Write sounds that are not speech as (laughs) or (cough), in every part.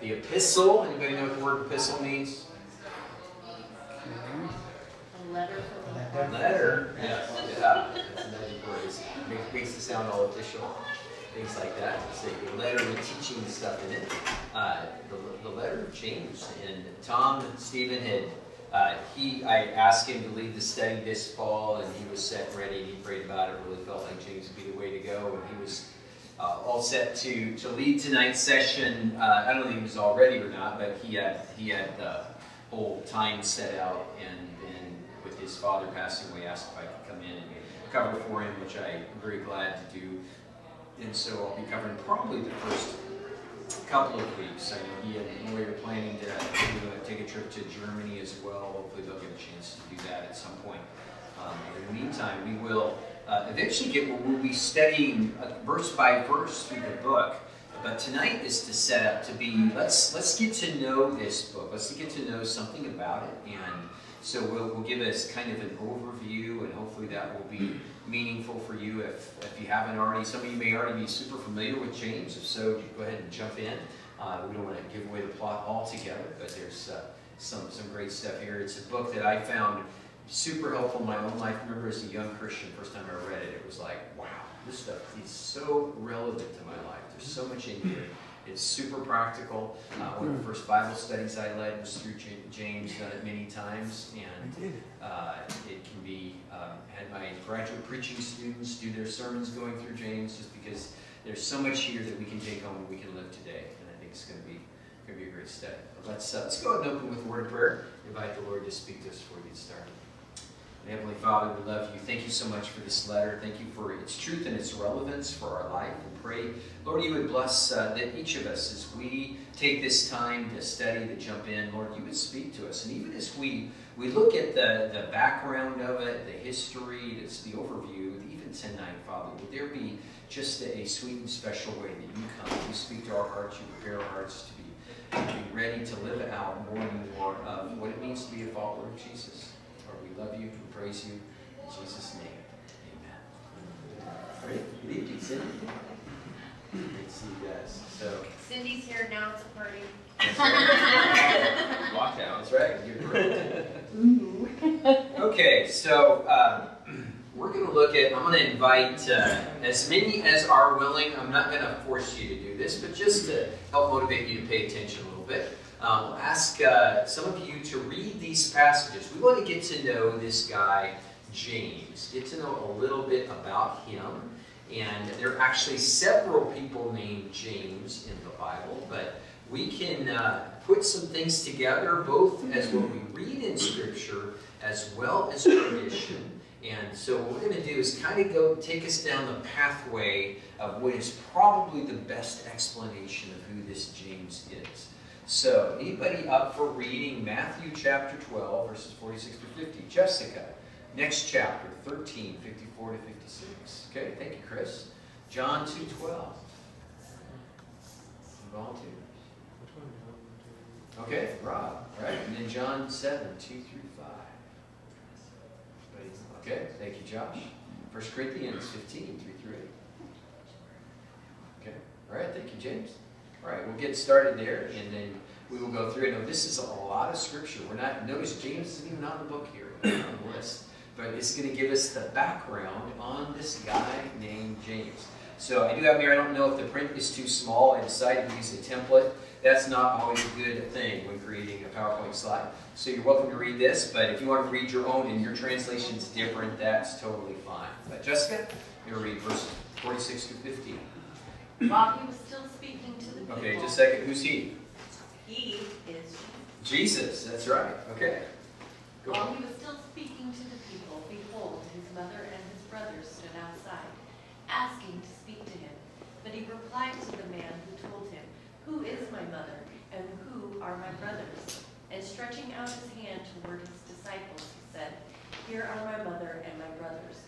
the epistle. Anybody know what the word epistle means? A letter heart. Letter. Yeah. A word. It makes, makes it sound all official. Things like that. It's a letter with teaching stuff in it. Uh, the, the letter of James. And Tom and Stephen had uh, he, I asked him to lead the study this fall, and he was set and ready. And he prayed about it. Really felt like James would be the way to go, and he was uh, all set to to lead tonight's session. Uh, I don't think he was all ready or not, but he had he had the whole time set out, and then with his father passing away, asked if I could come in and cover for him, which I'm very glad to do. And so I'll be covering probably the first couple of weeks. I know he and Roy are planning to, to take a trip to Germany as well. Hopefully they'll get a chance to do that at some point. Um, in the meantime, we will uh, eventually get where we'll be studying uh, verse by verse through the book. But tonight is to set up to be let's let's get to know this book. Let's get to know something about it, and so we'll, we'll give us kind of an overview, and hopefully that will be meaningful for you if, if you haven't already. Some of you may already be super familiar with James. If so, go ahead and jump in. Uh, we don't want to give away the plot altogether, but there's uh, some, some great stuff here. It's a book that I found super helpful in my own life. I remember as a young Christian, first time I read it, it was like, wow, this stuff is so relevant to my life. There's so much in here. It's super practical. Uh, one of the first Bible studies I led was through James, done it many times, and uh, it can be, um, had my graduate preaching students do their sermons going through James just because there's so much here that we can take home and we can live today, and I think it's going to be going to be a great study. But let's, uh, let's go ahead and open with a word of prayer. Invite the Lord to speak to us before we get started. Heavenly Father, we love you. Thank you so much for this letter. Thank you for its truth and its relevance for our life. And pray, Lord, you would bless uh, that each of us as we take this time to study, to jump in. Lord, you would speak to us. And even as we, we look at the, the background of it, the history, it's the overview, even tonight, Father, would there be just a sweet and special way that you come, you speak to our hearts, you prepare our hearts to be, to be ready to live out more and more of what it means to be a follower of Jesus. Lord, we love you, we praise you. In Jesus' name, amen. Great. Good evening, Cindy. Great to see you guys. So, Cindy's here now. It's a party. (laughs) Lockdown. That's right. okay, so uh, (clears throat) we're going to look at, I'm going to invite uh, as many as are willing. I'm not going to force you to do this, but just to help motivate you to pay attention a little bit. Um, we'll ask uh, some of you to read these passages. We want to get to know this guy, James, get to know a little bit about him. And there are actually several people named James in the Bible, but we can uh, put some things together, both as what we read in Scripture as well as tradition. And so what we're going to do is kind of go take us down the pathway of what is probably the best explanation of who this James is. So, anybody up for reading Matthew chapter 12, verses 46 to 50? Jessica, next chapter, 13, 54 to 56. Okay, thank you, Chris. John 2, 12. Volunteers. Okay, Rob, right? And then John 7, 2 through 5. Okay, thank you, Josh. 1 Corinthians 15, 3 through 8. Okay, all right, thank you, James. All right, we'll get started there, and then we will go through it. Now, this is a lot of scripture. We're not, notice James isn't even on the book here, on the list. But it's going to give us the background on this guy named James. So I do have here, I don't know if the print is too small. I decided to use a template. That's not always a good thing when creating a PowerPoint slide. So you're welcome to read this, but if you want to read your own and your translation is different, that's totally fine. But Jessica, you're going to read verses 46 to 50. While he was still speaking. Okay, just a second. Who's he? He is Jesus, that's right. Okay. Go While on. he was still speaking to the people, behold, his mother and his brothers stood outside, asking to speak to him. But he replied to the man who told him, Who is my mother, and who are my brothers? And stretching out his hand toward his disciples, he said, Here are my mother and my brothers.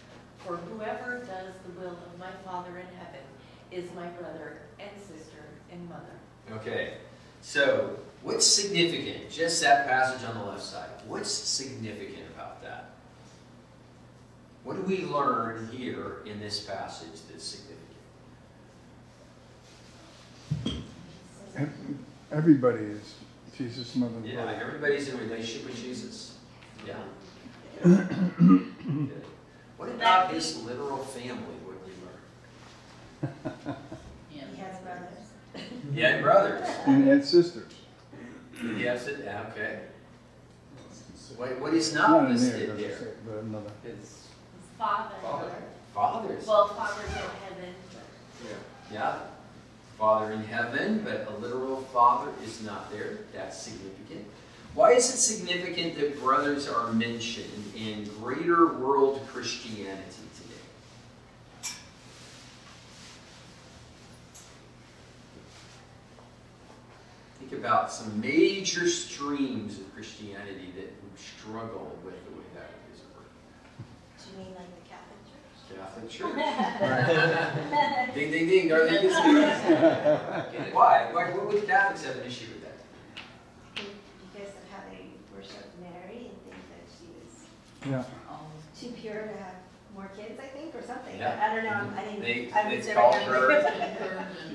For whoever does the will of my Father in heaven is my brother and sister and mother. Okay. So, what's significant? Just that passage on the left side. What's significant about that? What do we learn here in this passage that's significant? Everybody is Jesus' mother and Yeah, brother. everybody's in relationship with Jesus. Yeah. (laughs) Good. What about his literal family, what do we learn? (laughs) He brothers. Had brothers. And, and sisters. Yes, it, yeah, okay. What, what is Not not in there, listed doesn't there? say, but another. His His father. Father. fathers. Well, father's in heaven. Yeah, Father in heaven, but a literal father is not there. That's significant. Why is it significant that brothers are mentioned in greater world Christianity today? Think about some major streams of Christianity that struggle with the way that is Do you mean like the Catholic Church? Catholic Church. (laughs) ding, ding, ding, Darlene gets it. Why? Why? What would Catholics have an issue with that? Because of how they worship Mary and think that she was Yeah. too pure to have more kids, I think, or something. Yeah. I don't know, I'm- I They- didn't, I they call her-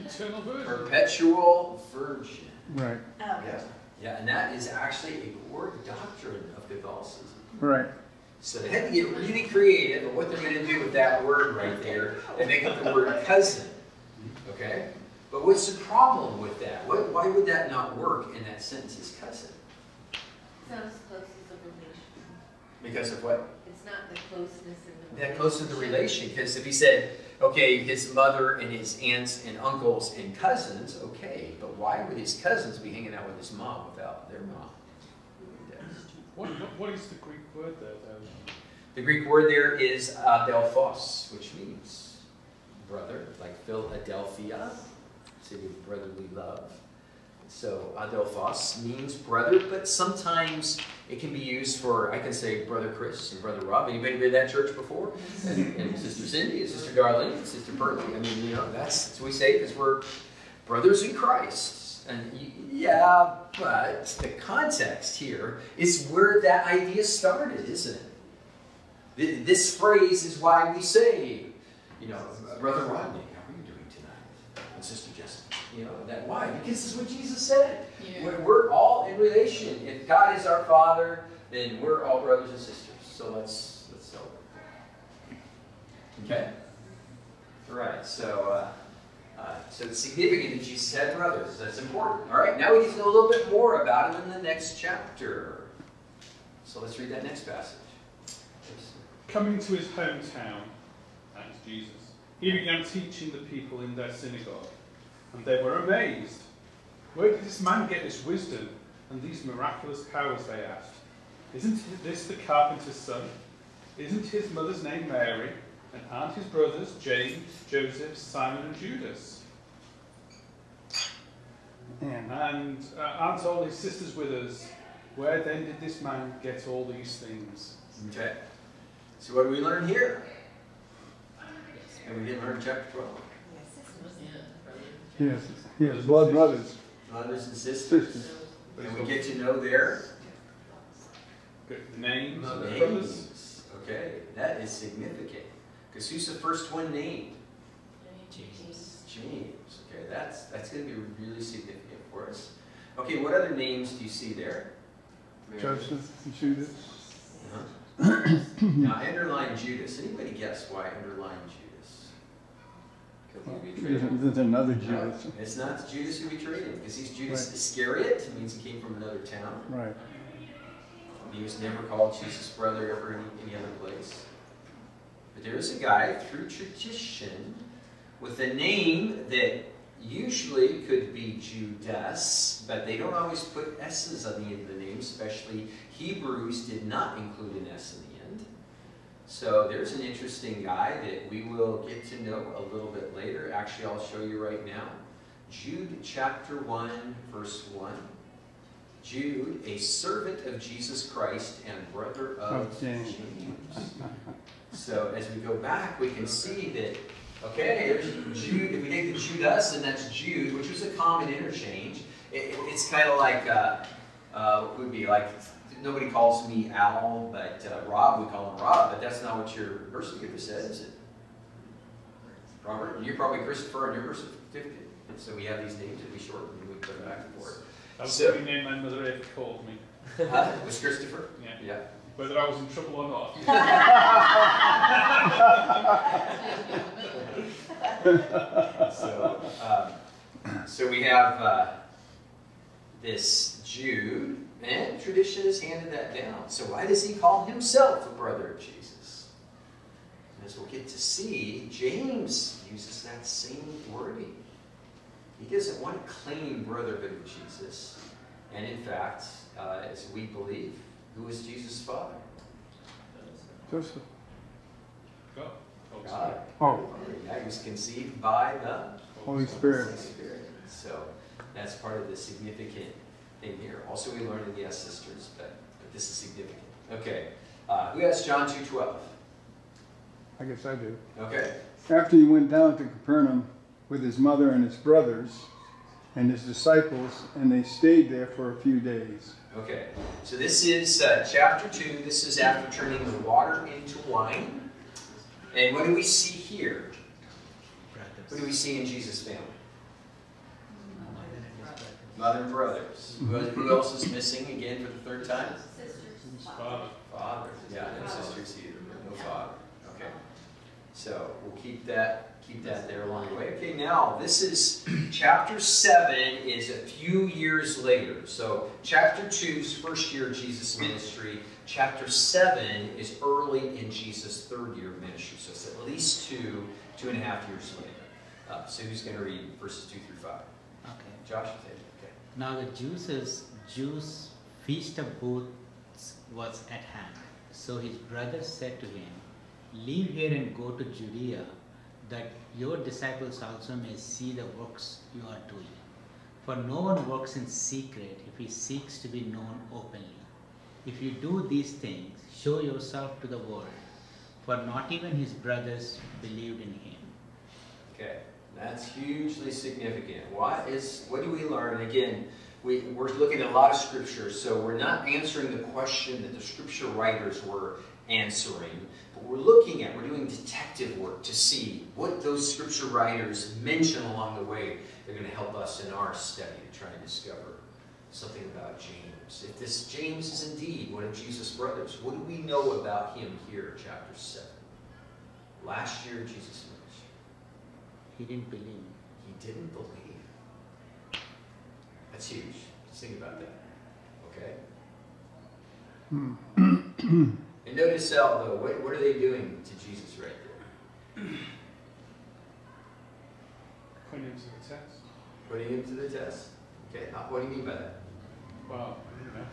Eternal virgin. Perpetual virgin. Right, Oh, Yeah. Yeah, and that is actually a core doctrine of Catholicism. right. So they had to get really creative of what they're going to do with that word right there and make up the word cousin. Okay? But what's the problem with that? What, why would that not work in that sentence as cousin? It's not as close as a relation. Because of what? It's not the closeness in the. That close to the relation. Because if he said, okay, his mother and his aunts and uncles and cousins, okay, but why would his cousins be hanging out with his mom without their mom? What, what, what is the Greek word there, though? The Greek word there is adelphos, which means brother, like Philadelphia, city of brotherly love. So adelphos means brother, but sometimes it can be used for, I can say brother Chris and brother Rob. Anybody been to that church before? And, and sister Cindy, and sister Darlene, and sister Pearlie. I mean, you know, that's, that's what we say because we're brothers in Christ. And yeah, but the context here is where that idea started, isn't it? This phrase is why we say, you know, Brother Rodney, how are you doing tonight? And Sister Jessica, you know, that why? Because this is what Jesus said. We're, we're all in relation. If God is our Father, then we're all brothers and sisters. So let's let's celebrate. Okay. All right. So. Uh, uh, so it's significant that Jesus had brothers. That's important. All right, now we get to know a little bit more about him in the next chapter. So let's read that next passage. Coming to his hometown, that is Jesus, he began teaching the people in their synagogue, and they were amazed. Where did this man get this wisdom and these miraculous powers? They asked. Isn't this the carpenter's son? Isn't his mother's name Mary? And aren't his brothers James, Joseph, Simon, and Judas? And And uh, aren't all his sisters with us? Where then did this man get all these things? Okay. So what do we learn here? And we didn't learn chapter 12. Yes, yes, blood brothers, Brothers and sisters. sisters. And we get to know their names of the brothers. names. Okay, that is significant. Because who's the first one named? James. James. Okay, that's that's going to be really significant for us. Okay, what other names do you see there? Joseph and Judas. Uh-huh. now, I underline Judas. Anybody guess why I underline Judas? Because he betrayed him. There's another No, Judas. it's not Judas who betrayed him, because he's Judas Right. Iscariot. It means he came from another town. Right. He was never called Jesus' brother ever in any other place. But there is a guy through tradition with a name that usually could be Judas, but they don't always put S's on the end of the name, especially Hebrews did not include an S in the end. So there's an interesting guy that we will get to know a little bit later. Actually, I'll show you right now. Jude chapter 1, verse 1. Jude, a servant of Jesus Christ and brother of James. So as we go back, we can see that, okay, there's Jude. If we take the Judas, and that's Jude, which was a common interchange. It, it- it's kind of like, uh, uh, what would be like, nobody calls me Al, but uh, Rob, we call him Rob, but that's not what your birth certificate says, is it? Robert, you're probably Christopher on your birth certificate. And so we have these names that we shorten and we put back and forth. That was So- the name my mother ever called me. Huh? Was Christopher? Yeah. Yeah. Whether I was in trouble or not. (laughs) So, um, so we have uh, this Jude, and tradition has handed that down. So why does he call himself a brother of Jesus? And as we'll get to see, James uses that same wording. He doesn't want to claim brotherhood of Jesus. And in fact, uh, as we believe, who is Jesus' father? Joseph. God. Oh, God. Oh, That was conceived by the Holy Spirit. Holy Spirit. So that's part of the significant thing here. Also, we learned in the Yes Sisters, but, but this is significant. Okay, uh, who has John 2.12? I guess I do. Okay, After he went down to Capernaum with his mother and his brothers and his disciples, and they stayed there for a few days. okay. So this is uh, chapter 2. This is after turning the water into wine. And what do we see here? What do we see in Jesus' family? Mother and brothers. Who, who else is missing again for the third time? His father. Father. Yeah, no sisters either. No father. Okay. So we'll keep that keep that there along the way. Okay, now this is (clears throat) chapter seven is a few years later. So chapter two is first year of Jesus' ministry. Chapter seven is early in Jesus' third year of ministry. So it's at least two, two and a half years later. Uh, so who's going to read verses two through five? Okay. Josh, take it. Now the Jews' Jews' feast of booths was at hand. So his brothers said to him, Leave here and go to Judea, that your disciples also may see the works you are doing. For no one works in secret if he seeks to be known openly. If you do these things, show yourself to the world. For not even his brothers believed in him. Okay, that's hugely significant. What is what do we learn? Again, we, we're looking at a lot of scripture, so we're not answering the question that the scripture writers were answering, but we're looking at, we're doing detective work to see what those scripture writers mention along the way. They're going to help us in our study to try and discover something about James. If this James is indeed one of Jesus' brothers, what do we know about him here chapter 7? Last year, Jesus'. He didn't believe. He didn't believe. That's huge. Just think about that. Okay? Hmm. and notice how, though, what, what are they doing to Jesus right there? Putting him to the test. Putting him to the test. Okay, how- what do you mean by that? Well, you know,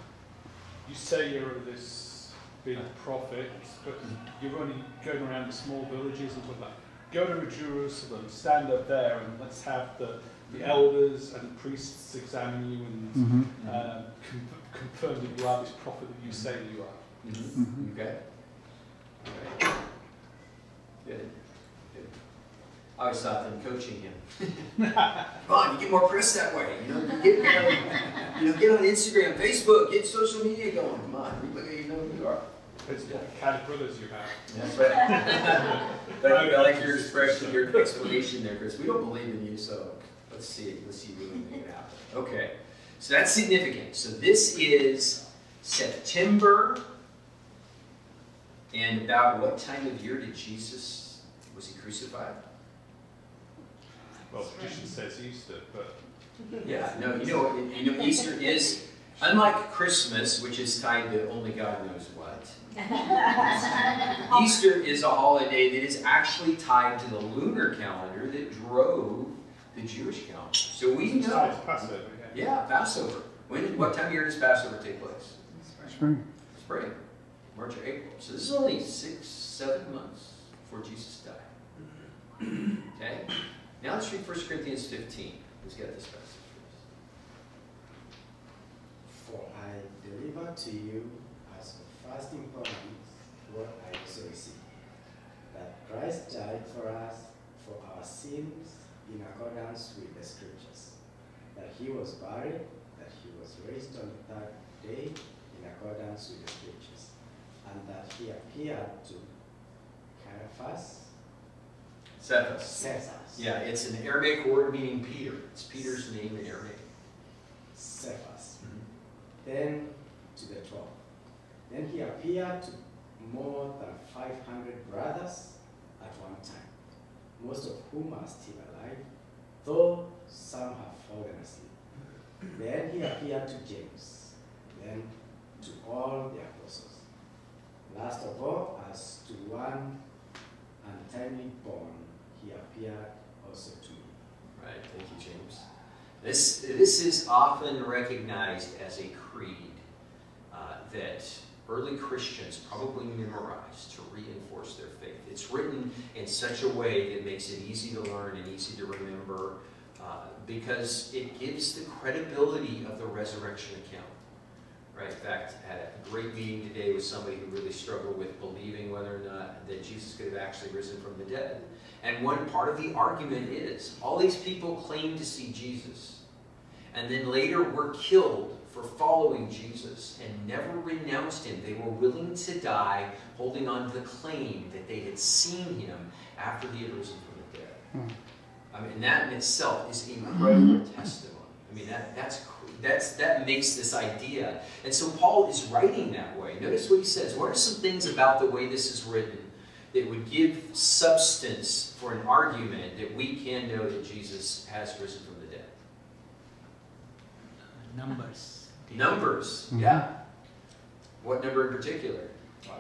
you say you're this big prophet, but you're only going around the small villages and stuff like that. Go to Jerusalem, stand up there, and let's have the, the elders and the priests examine you and Mhm. um, con- confirm that you are this prophet that you say that you are. Mm-hmm. Mhm. Okay. All right. Good. Good. I always thought them coaching him. (laughs) Come on, you get more press that way. You know, you get, you know, you know, get on Instagram, Facebook, get social media going. Come on, everybody you know who you are. It's of brothers you have. That's right. (laughs) You. I like your expression, your explanation there, Chris. We don't believe in you, so let's see. Let's see we can make it happen. Okay. So that's significant. So this is September. And about what time of year did Jesus, was he crucified? Well, tradition says Easter, but Yeah, no, you know, you know, Easter is, unlike Christmas, which is tied to only God knows what. (laughs) Easter is a holiday that is actually tied to the lunar calendar that drove the Jewish calendar. So we it's know. tied to Passover. Yeah. Yeah, Passover. When, what time of year does Passover take place? Spring. Spring, March or April. So this is only six, seven months before Jesus died. (clears throat) Okay? Now let's read 1 Corinthians 15. Let's get this passage For I delivered to you fasting promise what I also received, that Christ died for us for our sins in accordance with the scriptures, that he was buried, that he was raised on the third day in accordance with the scriptures, and that he appeared to Caiaphas, Cephas. Cephas, Yeah, it's an Aramaic word meaning Peter. It's Peter's name in Aramaic. Cephas, mm-hmm. then to the twelve. Then he appeared to more than 500 brothers at one time, most of whom are still alive, though some have fallen asleep. Then he appeared to James, then to all the apostles. Last of all, as to one untimely born, he appeared also to me. Right, thank you, James. This, this is often recognized as a creed uh, that early Christians probably memorized to reinforce their faith. It's written in such a way that makes it easy to learn and easy to remember uh, because it gives the credibility of the resurrection account. Right, in fact, I had a great meeting today with somebody who really struggled with believing whether or not that Jesus could have actually risen from the dead. And one part of the argument is all these people claim to see Jesus, and then later were killed for following Jesus and never renounced him. They were willing to die holding on to the claim that they had seen him after he had risen from the dead. Hmm. I mean, that in itself is incredible testimony. I mean, that, that's, that's, that makes this idea. And so Paul is writing that way. Notice what he says. What are some things about the way this is written that would give substance for an argument that we can know that Jesus has risen from the dead? Numbers. Numbers, Mhm. yeah. What number in particular?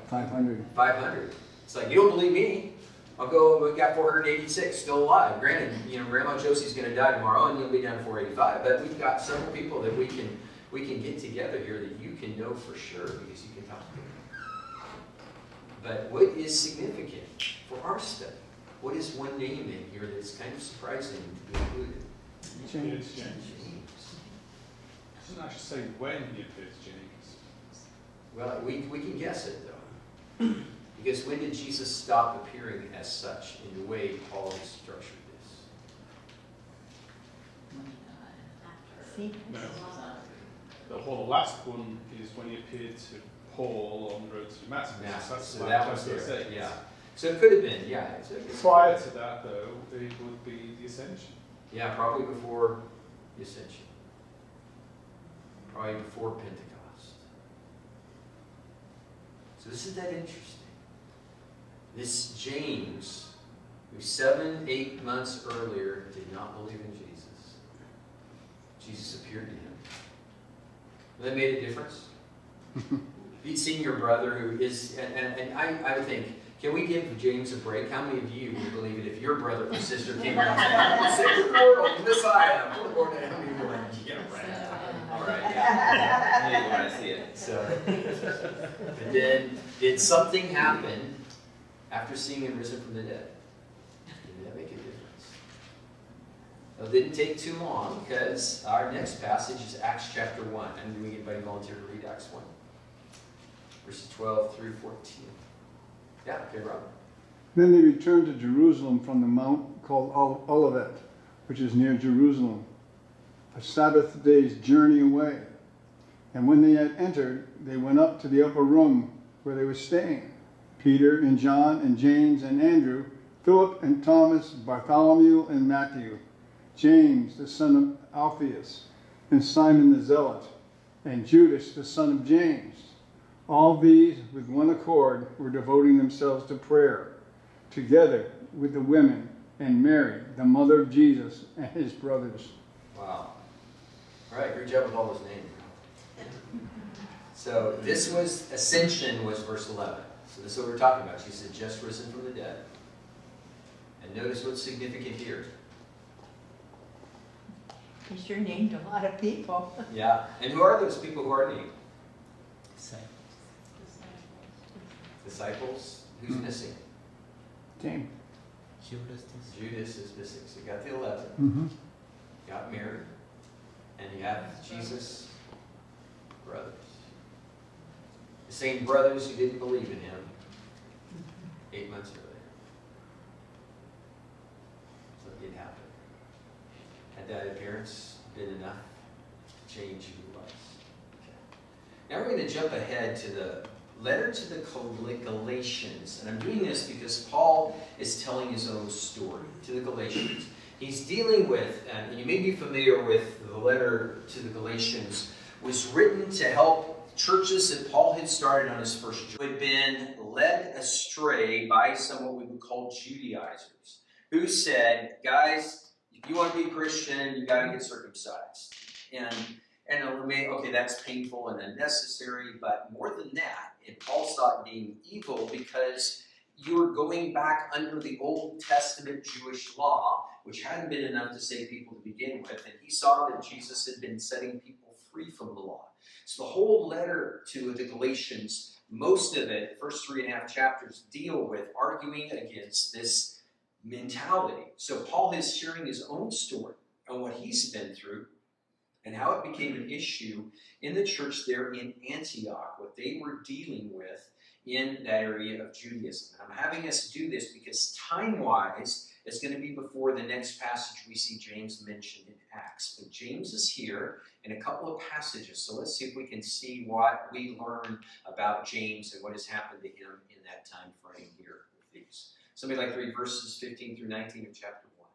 500. 500. It's like, you don't believe me. I'll go, we got 486 still alive. Granted, you know, Grandma Josie's going to die tomorrow and you'll be down to 485. But we've got several people that we can we can get together here that you can know for sure because you can talk to them. But what is significant for our study? What is one name in here that's kind of surprising to be included? James. It's James. James. It doesn't actually say when he appeared to James. Well, we, we can guess it though. Because when did Jesus stop appearing as such in the way Paul has structured this? No. The whole last one is when he appeared to Paul on the road to Damascus. Damascus. That's So like that was chapter there, yeah. So it could have been, yeah. it's it's- Prior to that, though, it would be the ascension. Yeah, probably before the ascension. Probably before Pentecost. So this is that interesting. This James, who seven, eight months earlier did not believe in Jesus, Jesus appeared to him. That made a difference. (laughs) If you'd seen your brother who is, and, and, and I, I would think, can we give James a break? How many of you would believe it if your brother or sister came around and said, I'm the Savior of the world, Messiah, full Lord, and how many of you were like, yeah, right. All right, yeah. Yeah, you want to see it. So, (laughs) but then, did something happen after seeing him risen from the dead? Did that make a difference? Well, it didn't take too long because our next passage is Acts chapter 1. And do we anybody volunteer to read Acts 1? Verses 12 through 14. Yeah, okay, Rob. Then they returned to Jerusalem from the mount called Olivet, which is near Jerusalem, a Sabbath day's journey away. And when they had entered, they went up to the upper room where they were staying. Peter and John and James and Andrew, Philip and Thomas, Bartholomew and Matthew, James the son of Alphaeus, and Simon the Zealot, and Judas the son of James. All these, with one accord, were devoting themselves to prayer, together with the women and Mary, the mother of Jesus, and his brothers. Wow. All right, great job with all those names. So this was, ascension was verse 11. So this is what we're talking about. She said, just risen from the dead. And notice what's significant here. He sure named a lot of people. Yeah. And who are those people who are named? Disciples. Disciples? Who's Hmm. missing? James. Judas is Judas is missing. So you got the 11. Mm-hmm. Got Mary. And you have Jesus' brothers. The same brothers who didn't believe in him eight months earlier. So it did happen. Had that appearance been enough to change who he was? Okay. Now we're going to jump ahead to the letter to the Galatians. And I'm doing this because Paul is telling his own story to the Galatians. He's dealing with, uh, and you may be familiar with the letter to the Galatians, was written to help churches that Paul had started on his first journey, who had been led astray by some what we would call Judaizers, who said, guys, if you want to be a Christian, you got to get circumcised. And and it may, okay, that's painful and unnecessary, but more than that, it Paul it being evil because you were going back under the Old Testament Jewish law, which hadn't been enough to save people to begin with, and he saw that Jesus had been setting people free from the law. So the whole letter to the Galatians, most of it, first three and a half chapters, deal with arguing against this mentality. So Paul is sharing his own story on what he's been through and how it became an issue in the church there in Antioch, what they were dealing with in that area of Judaism. And I'm having us do this because time wise, it's going to be before the next passage we see James mentioned in Acts. But James is here in a couple of passages, so let's see if we can see what we learn about James and what has happened to him in that time frame here with these. Somebody like to read verses 15 through 19 of chapter 1.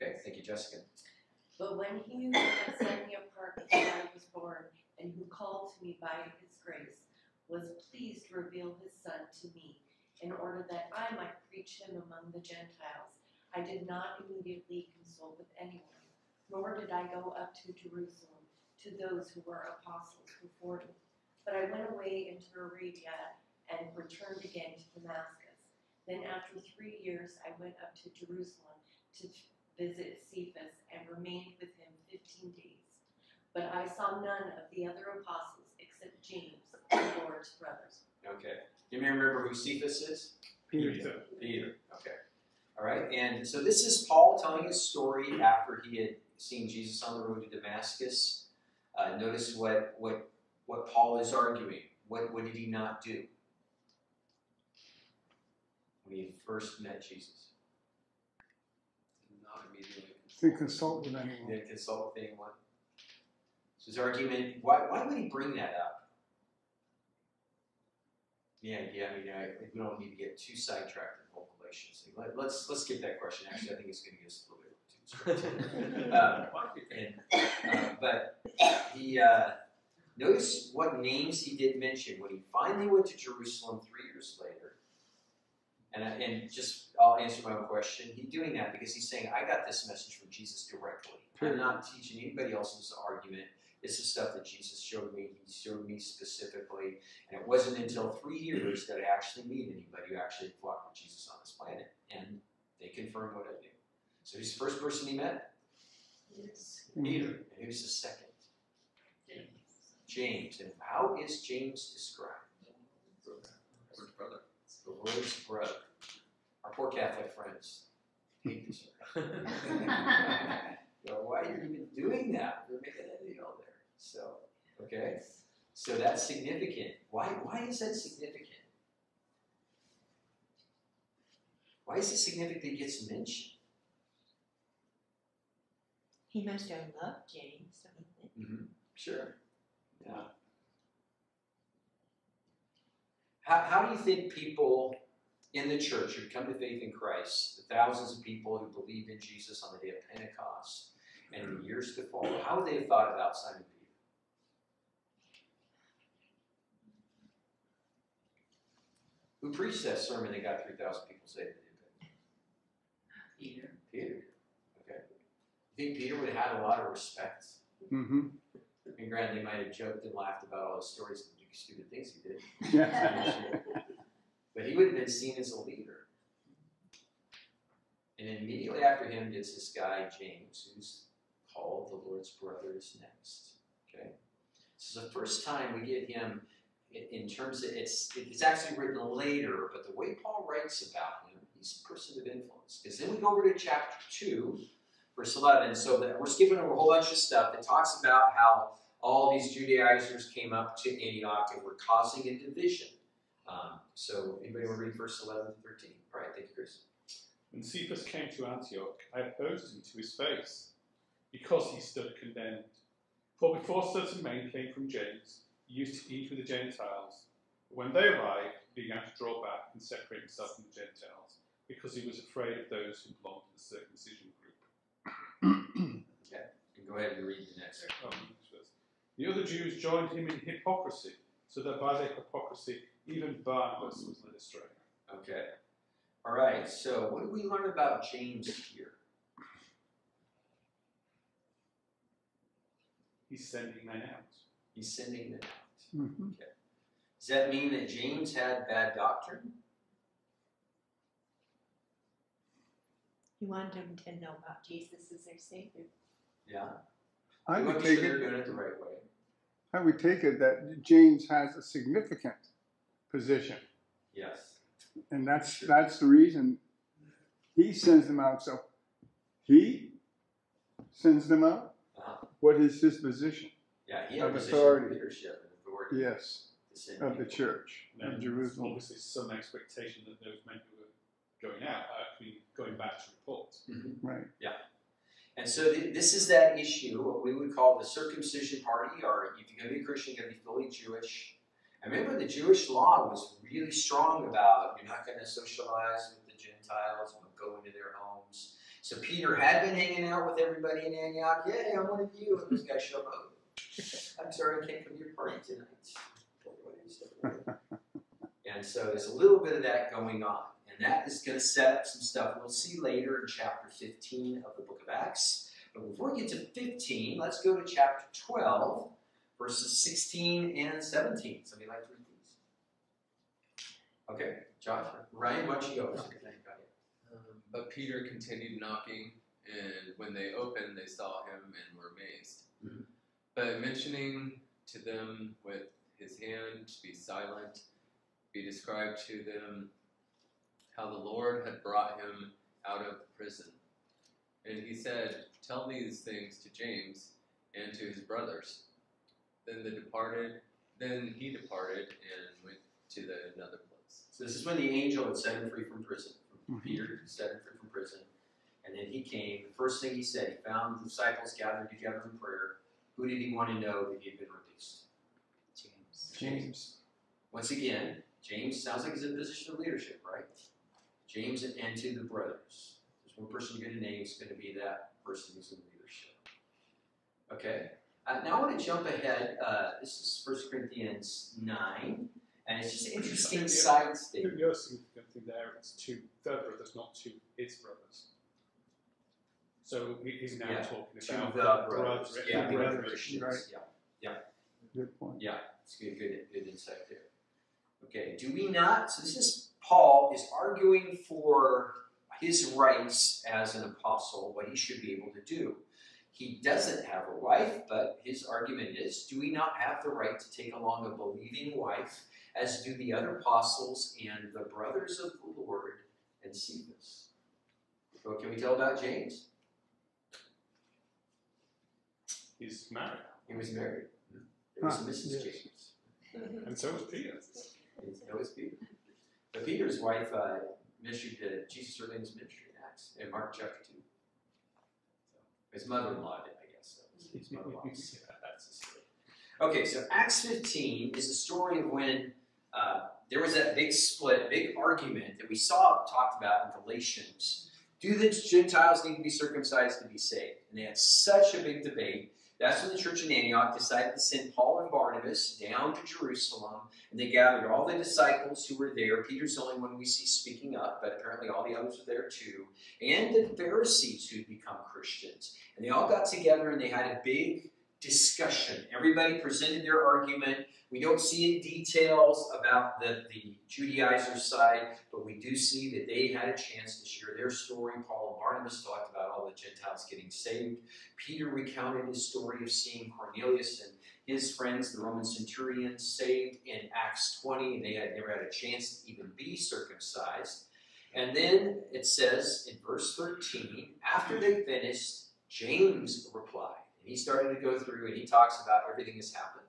Okay, thank you, Jessica. But when he who set me apart before I was born, and who called to me by his grace, was pleased to reveal his Son to me, in order that I might preach him among the Gentiles, I did not immediately consult with anyone, nor did I go up to Jerusalem to those who were apostles before me. But I went away into Arabia and returned again to Damascus. Then after three years I went up to Jerusalem to visit Cephas and remained with him fifteen days. But I saw none of the other apostles except James, Lord's brothers. Okay. You may remember who Cephas is? Peter. Peter. Okay. All right. And so this is Paul telling his story after he had seen Jesus on the road to Damascus. Uh, notice what what what Paul is arguing. What what did he not do when he first met Jesus? Not immediately Didn't consult with he anyone. didn't consult with anyone. So his argument, why, why would he bring that up? Yeah, yeah, I mean, I, we don't need to get too sidetracked in the whole Galatians thing. Let, let's, let's skip that question, actually, I think it's gonna get us a little bit too (laughs) Um, and, uh, But he, uh, notice what names he did mention when he finally went to Jerusalem three years later. And, I- and just, I'll answer my own question. He's doing that because he's saying, I got this message from Jesus directly. I'm not teaching anybody else's argument. This is stuff that Jesus showed me. He showed me specifically. And it wasn't until three years that I actually meet anybody who actually flocked with Jesus on this planet. And they confirmed what I knew. So he's the first person he met? Yes. Peter. And who's the second? James. And how is James described? Lord's brother. The Lord's brother. Our poor Catholic friends hate this. you know, why are you even doing that? You're making a deal there. So, okay. So that's significant. Why, why is that significant? Why is it significant that it gets mentioned? He must have loved James, don't you think? Mm-hmm. Sure. Yeah. How, how do you think people in the church who come to faith in Christ, the thousands of people who believed in Jesus on the day of Pentecost and in the years to follow, how would they have thought about Simon Peter? Who preached that sermon that got 3,000 people saved? Peter. Peter. Okay. You think Peter would have had a lot of respect Mm-hmm. And granted, they might have joked and laughed about all the stories and stupid things he did. Yeah. (laughs) but he would have been seen as a leader. And immediately after him gets this guy, James, who's called the Lord's brother, is next. Okay? This is the first time we get him in, terms of it's it's actually written later, but the way Paul writes about him, he's a person of influence. Because then we go over to chapter 2, verse 11. So that we're skipping over a whole bunch of stuff that talks about how all these Judaizers came up to Antioch and were causing a division. Um, so, anybody want to read verse 11 to 13? All right, thank you, Chris. When Cephas came to Antioch, I opposed him to his face, because he stood condemned. For before certain men came from James, used to eat with the Gentiles. But when they arrived, he began to draw back and separate himself from the Gentiles, because he was afraid of those who belonged to the circumcision group. (clears throat) And go ahead and read the next. Oh. The other Jews joined him in hypocrisy, so that by their hypocrisy even Barnabas was led astray. Okay. All right. So what do we learn about James here? He's sending men out. He's sending them out. Mhm. Does that mean that James had bad doctrine? He wanted them to know about Jesus as their Savior. Yeah. I would take sure it. they're doing it the right way. I would take it that James has a significant position, Yes. and that's that's the reason he sends them out. So he sends them out. Uh-huh. What is his position? Yeah. He had a Of position authority. of leadership and authority Yes, to send of the people. church And of Jerusalem. obviously some expectation that those men who were going out are actually going back to report. Mhm. Right. Yeah, and so th- this is that issue, what we would call the circumcision party, or if you're going to be a Christian, you're going to be fully Jewish. And remember, the Jewish law was really strong about you're not going to socialize with the Gentiles, you won't go into their homes. So Peter had been hanging out with everybody in Antioch. Yay, I'm one of you. And this guy showed up. (laughs) I'm sorry, I can't come to your party tonight. (laughs) And so there's a little bit of that going on. And that is going to set up some stuff we'll see later in chapter 15 of the book of Acts. But before we get to 15, let's go to chapter 12, verses 16 and 17. Somebody like to read these? Okay, Josh. Ryan, why don't you go? Um, but Peter continued knocking, and when they opened, they saw him and were amazed. Mhm. But mentioning to them with his hand to be silent, he described to them how the Lord had brought him out of prison. And he said, Tell these things to James and to his brothers. Then the departed. Then he departed and went to the another place. So this is when the angel had set him free from prison. Peter mm-hmm. set him free from prison. And then he came. The first thing he said, he found the disciples gathered together in prayer. Who did he want to know that he had been released? James. James. Once again, James sounds like he's in a position of leadership, right? James and, and to the brothers. There's one person you're going to name is going to be that person who's in leadership. Okay. Uh, now I want to jump ahead. Uh, this is 1 Corinthians 9, and it's just an interesting Yeah. side I think statement. the other significant thing there is to their brothers, not to his brothers. So he- he's now Yeah, talking To about the brothers. brothers, Yeah, the brothers. Christians. right. Yeah. Good point. Yeah, it's good, good, good insight there. Okay, do we not? So this is Paul is arguing for his rights as an apostle, what he should be able to do. He doesn't have a wife, but his argument is: Do we not have the right to take along a believing wife, as do the other apostles and the brothers of the Lord and Cephas? What can we tell about James? He's married, He was married. It was Huh, Mrs. yes. James. and so was Peter. That was Peter. But Peter's wife uh, ministered to Jesus early in his ministry in Acts, in Mark chapter 2. So, his mother in law did, I guess. So his mother in law. That's the story. Okay, so Acts 15 is the story of when uh, there was that big split, big argument that we saw talked about in Galatians. Do the Gentiles need to be circumcised to be saved? And they had such a big debate. That's when the church in Antioch decided to send Paul and Barnabas down to Jerusalem and they gathered all the disciples who were there. Peter's the only one we see speaking up, but apparently all the others were there too. And the Pharisees who'd become Christians. And they all got together and they had a big discussion. Everybody presented their argument. We don't see any details about the, the Judaizer side, but we do see that they had a chance to share their story. Paul and Barnabas talked about all the Gentiles getting saved. Peter recounted his story of seeing Cornelius and his friends, the Roman centurions, saved in Acts 20, and they had never had a chance to even be circumcised. And then it says in verse 13, after they finished, James replied. And he started to go through and he talks about everything that's happened.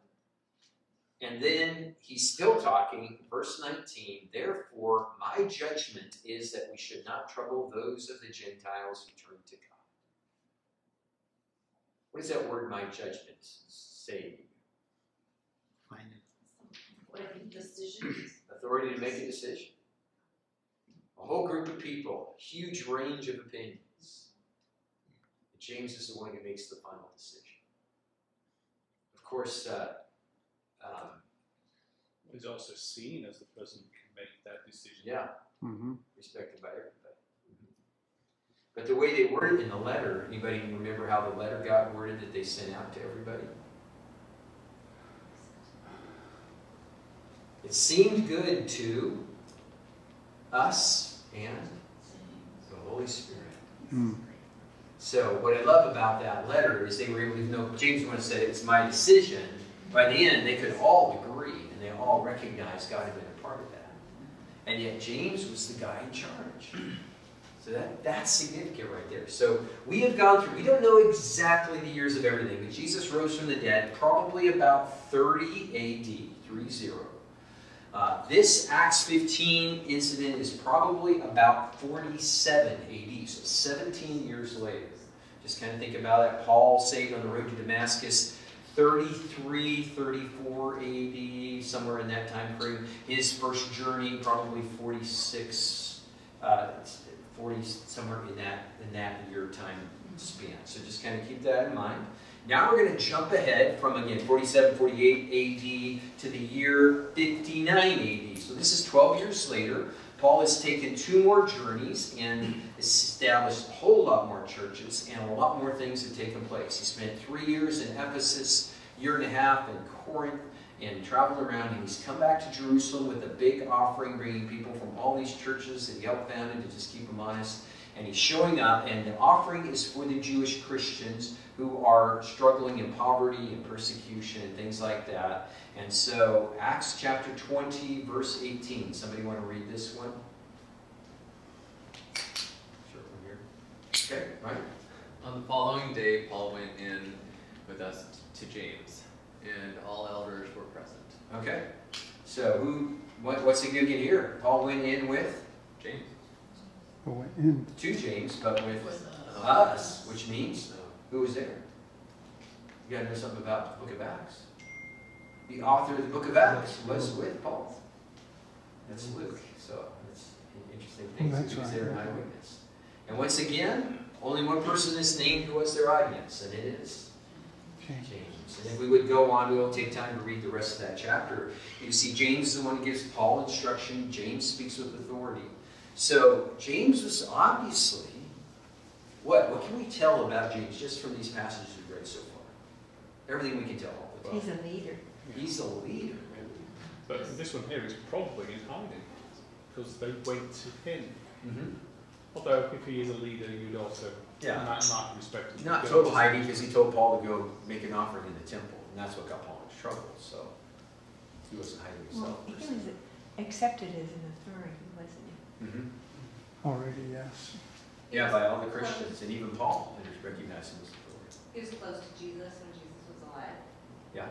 And then he's still talking, verse 19, therefore my judgment is that we should not trouble those of the Gentiles who turn to God. What does that word, my judgment, say? Decisions. authority to make a decision. A whole group of people, huge range of opinions. James is the one who makes the final decision. Of course, uh, um, He's also seen as the person who can make that decision. yeah, hmm respected by everybody. But the way they worded in the letter, anybody remember how the letter got worded that they sent out to everybody? It seemed good to us and the Holy Spirit. Mm. So what I love about that letter is they were able to know James once said it's my decision. By the end, they could all agree and they all recognized God had been a part of that. And yet James was the guy in charge. So that, that's significant right there. So we have gone through, we don't know exactly the years of everything, but Jesus rose from the dead probably about 30 AD, 30. Uh, this Acts 15 incident is probably about 47 AD, so 17 years later. Just kind of think about it. Paul saved on the road to Damascus 33, 34 AD, somewhere in that time frame. His first journey, probably 46, uh, 40, somewhere in that, in that year time span. So just kind of keep that in mind. Now we're going to jump ahead from, again, 47, 48 AD to the year 59 AD. So this is 12 years later. Paul has taken two more journeys and established a whole lot more churches, and a lot more things have taken place. He spent three years in Ephesus, year and a half in Corinth, and traveled around, and he's come back to Jerusalem with a big offering, bringing people from all these churches that he helped founded to just keep them honest. And he's showing up, and the offering is for the Jewish Christians who are struggling in poverty and persecution and things like that. And so, Acts chapter 20, verse 18. Somebody want to read this one? Sure, from here. Okay, right? On the following day, Paul went in with us to James, and all elders were present. Okay. So, who? What, what's significant here? Paul went in with James? But went in. to James, but with With uh, us, which means who was there? You gotta know something about the book of Acts. The author of the book of Acts was with Paul. That's Luke. So it's an interesting thing. Oh, that's he was right. there an eyewitness. And once again, only one person is named who was their audience, and it is James. James. And if we would go on, we won't take time to read the rest of that chapter. You see, James is the one who gives Paul instruction. James speaks with authority. So James was obviously what? What can we tell about James just from these passages we've read so far? Everything we can tell. About. He's a leader. He's a leader. But this one here is probably in hiding because they went to him. Mm-hmm. Although, if he is a leader, you'd also Yeah. might, might respect him. Not total hiding because he told Paul to go make an offering in the temple, and that's what got Paul in trouble. So he wasn't hiding Well, himself. he was accepted as an authority, wasn't he? hmm Already, yes. Yeah, by all the Christians, and even Paul recognized him as authority. He was close to Jesus when Jesus was alive. Yeah.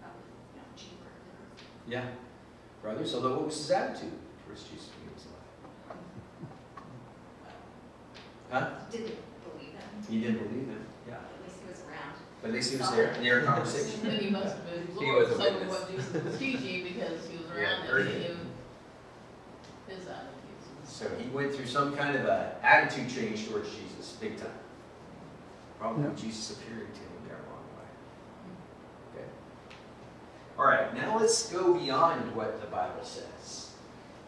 Probably, you know, cheaper. Yeah, brothers. Although, what was his attitude towards Jesus when he was alive? Huh? Didn't believe him, He didn't believe him. Yeah. at least he was around. But at least he was there, and they had a conversation. But (laughs) he must have been He Lord was a some of witness. what Jesus was teaching because he was Yeah, around heard and he it. knew his attitudes. and So he went through some kind of a attitude change towards Jesus, big time. Probably Yeah. Jesus appearing to him there along the way. Okay. All right, now let's go beyond what the Bible says.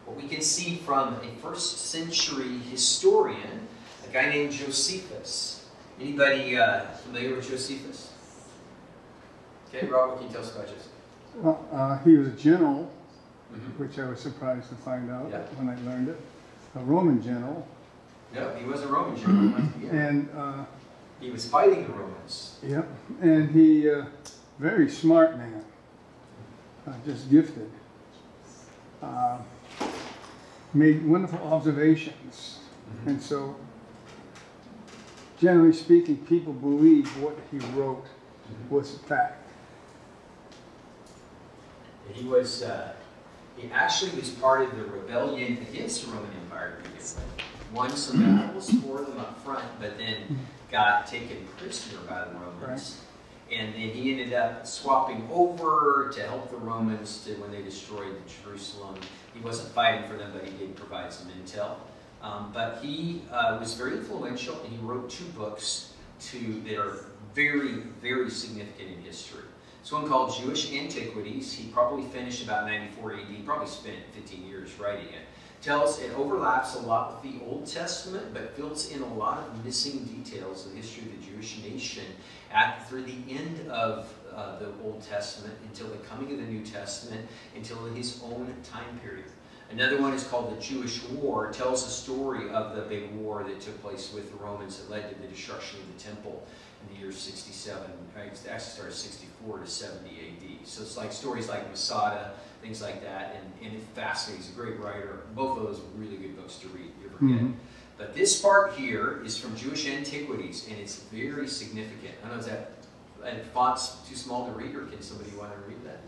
What we can see from a first century historian, a guy named Josephus. Anybody uh, familiar with Josephus? Okay, Rob, what can you tell us about Josephus? Well, uh, he was a general, Mm-hmm. which I was surprised to find out Yeah. when I learned it. A Roman general, No, he was a Roman general. and uh, He was fighting the Romans. Yep, and he, uh, very smart man, uh, just gifted. Uh, made wonderful observations, and so, generally speaking, people believe what he wrote was fact. He was, he actually was part of the rebellion against the Roman Empire to begin with. Won some battles for them up front, but then got taken prisoner by the Romans. And then he ended up swapping over to help the Romans to when they destroyed Jerusalem. He wasn't fighting for them, but he did provide some intel. Um, but he uh, was very influential, and he wrote two books to, that are very, very significant in history. This one called Jewish Antiquities. He probably finished about 94 AD, probably spent 15 years writing it. Tells it overlaps a lot with the Old Testament, but fills in a lot of missing details of the history of the Jewish nation at through the end of uh, the Old Testament until the coming of the New Testament, until his own time period. Another one is called the Jewish War. It tells the story of the big war that took place with the Romans that led to the destruction of the temple in the year 67. It actually started 64 to 70 AD. So it's like stories like Masada, things like that, and, and it fascinates. He's a great writer. Both of those are really good books to read. You ever get? Mhm. But this part here is from Jewish Antiquities, and it's very significant. I don't know, is that and font's too small to read, or can somebody want to read that?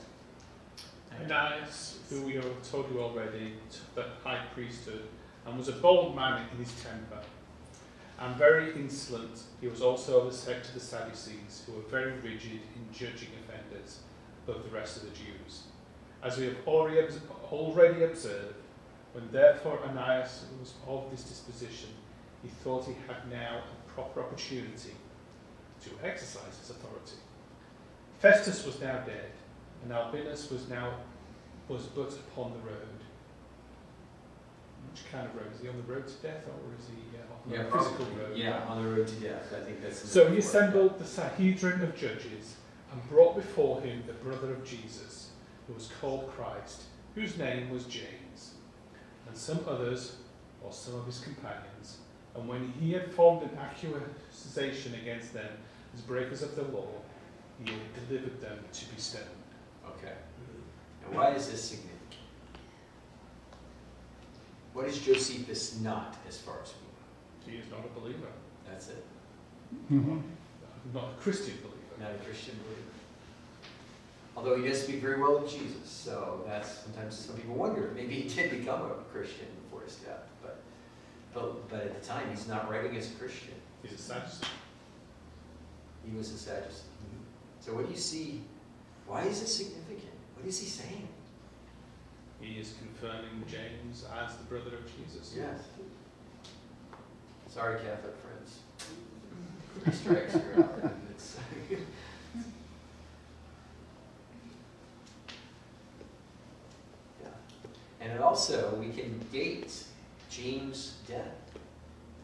Ananias, who we have told you already, took the high priesthood and was a bold man in his temper. And very insolent, he was also of the sect of the Sadducees, who were very rigid in judging offenders above the rest of the Jews. As we have already, already observed, when therefore Ananias was of this disposition, he thought he had now a proper opportunity to exercise his authority. Festus was now dead, and Albinus was now was but upon the road. Which kind of road? Is he on the road to death, or is he uh, on the physical road? Yeah, on the road to death. I think that's. So he assembled the Sanhedrin of judges and brought before him the brother of Jesus, who was called Christ, whose name was James, and some others, or some of his companions. And when he had formed an accusation against them as breakers of the law, he had delivered them to be stoned. Okay. And why is this significant? What is Josephus not, as far as we know? He is not a believer, That's it. Mhm. not a Christian believer. Not a Christian believer. Although he does speak very well of Jesus, so that's sometimes some people wonder maybe he did become a Christian before his death, but but, but at the time he's not writing as a Christian. He's a Sadducee. He was a Sadducee. So what do you see? Why is it significant? What is he saying? He is confirming James as the brother of Jesus. Yes. Sorry, Catholic friends. Three strikes, you're out. It's- (laughs) Yeah. And it also, we can date James' death.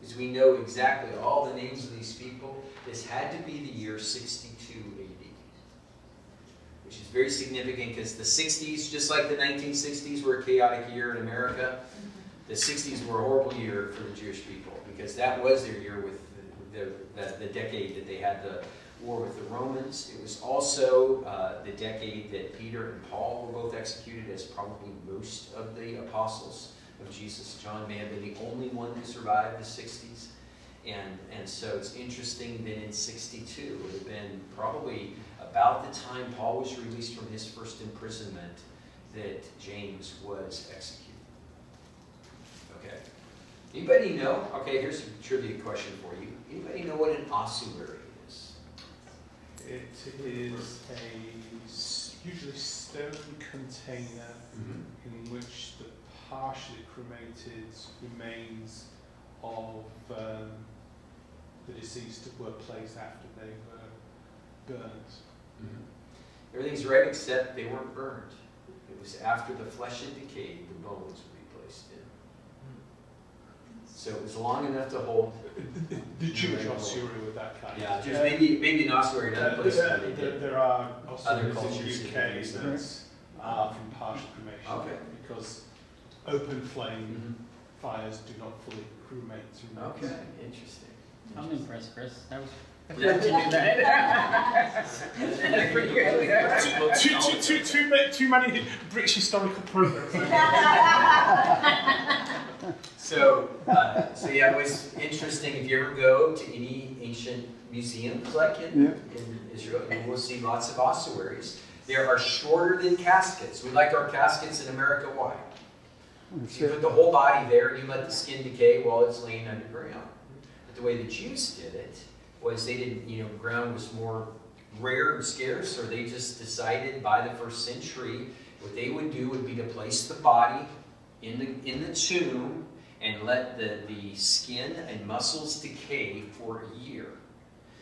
Because we know exactly all the names of these people. This had to be the year 62 AD. Which is very significant because the 60s, just like the 1960s were a chaotic year in America, the 60s were a horrible year for the Jewish people because that was their year with the, the, the, decade that they had the war with the Romans. It was also uh, the decade that Peter and Paul were both executed as probably most of the apostles of Jesus. John may have been the only one who survived the 60s. And, and so it's interesting that in 62, it would have been probably about the time Paul was released from his first imprisonment that James was executed. Okay. Anybody know? Okay, here's a trivia question for you. Anybody know what an ossuary is? It is a usually stone container in which the partially cremated remains of um, the deceased were placed after they were burnt. Everything's right except they weren't burned. It was after the flesh had decayed, the bones would be placed in. So it was long enough to hold. The Jewish ossuary with that kind. Yeah, just Uh, maybe maybe an ossuary in uh, other places. there, where there- there are Other ossuaries cultures in the that UK use that are from partial cremation. Okay. Because open flame Mhm. fires do not fully cremate. remains. Okay, interesting. I'm impressed, Chris. That was Yeah. to do that. That's pretty good. Too, too, too, too, ma- too many British historical programs. So, uh, so yeah, it was interesting. If you ever go to any ancient museums like in, Yeah. in Israel, you will see lots of ossuaries. They are shorter than caskets. We like our caskets in America. Why? It's You put the whole body there and you let the skin decay while it's laying underground. But the way the Jews did it was they didn't, you know, ground was more rare and scarce, or they just decided by the first century what they would do would be to place the body in the in the tomb and let the, the skin and muscles decay for a year.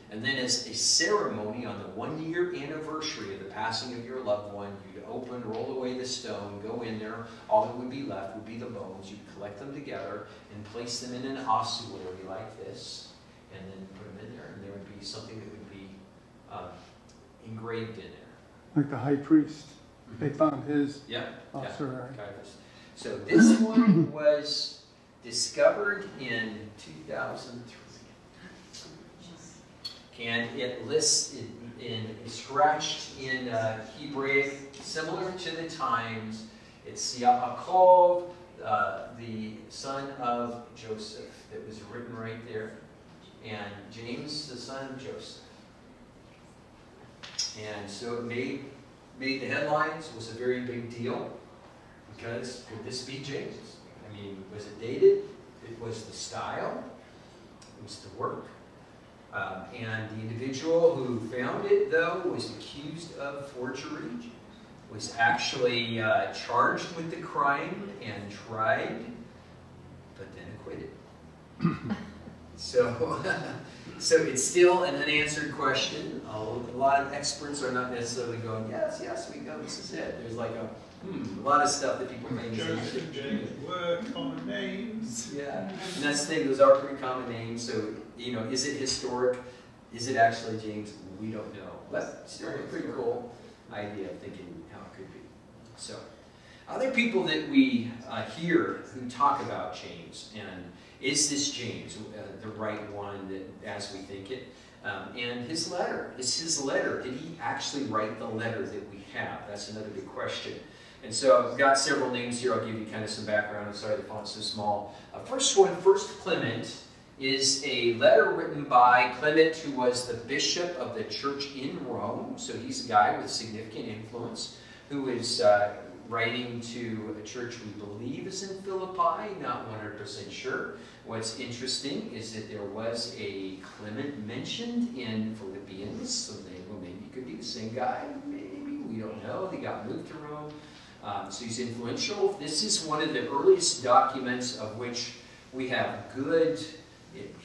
And then as a ceremony on the one year anniversary of the passing of your loved one, you'd open, roll away the stone, go in there. All that would be left would be the bones. You'd collect them together and place them in an ossuary like this, and then put them in there. And there would be something that would be uh, engraved in there. Like the high priest. They found his Yeah. yeah. ossuary. Caiaphas. So this one was discovered in 2003. And it lists in, in scratched in uh, Hebraic, similar to the times. It's Yaakov, uh, the son of Joseph, that was written right there, and James, the son of Joseph. And so it made made the headlines. Was a very big deal because could this be James? I mean, was it dated? It was the style. It was the work. Um, and the individual who found it, though, was accused of forgery, was actually uh, charged with the crime and tried, but then acquitted. (laughs) so, (laughs) so it's still an unanswered question. A lot of experts are not necessarily going, yes, yes, we go, this is it. There's like a, hmm, a lot of stuff that people think is Joseph, James were common names. yeah, and that's the thing, those are pretty common names, so, you know, is it historic? Is it actually James? We don't know, but still a pretty cool idea of thinking how it could be. So, other people that we uh, hear who talk about James, and is this James uh, the right one that, as we think it? Um, and his letter, is his letter, did he actually write the letter that we have? That's another big question. And so I've got several names here. I'll give you kind of some background. I'm sorry the font's so small. Uh, first one, First Clement, is a letter written by Clement, who was the bishop of the church in Rome. So he's a guy with significant influence who is uh, writing to a church we believe is in Philippi, not 100% sure. What's interesting is that there was a Clement mentioned in Philippians, so they, well, maybe it could be the same guy, maybe, we don't know. They got moved to Rome. Um, so he's influential. This is one of the earliest documents of which we have good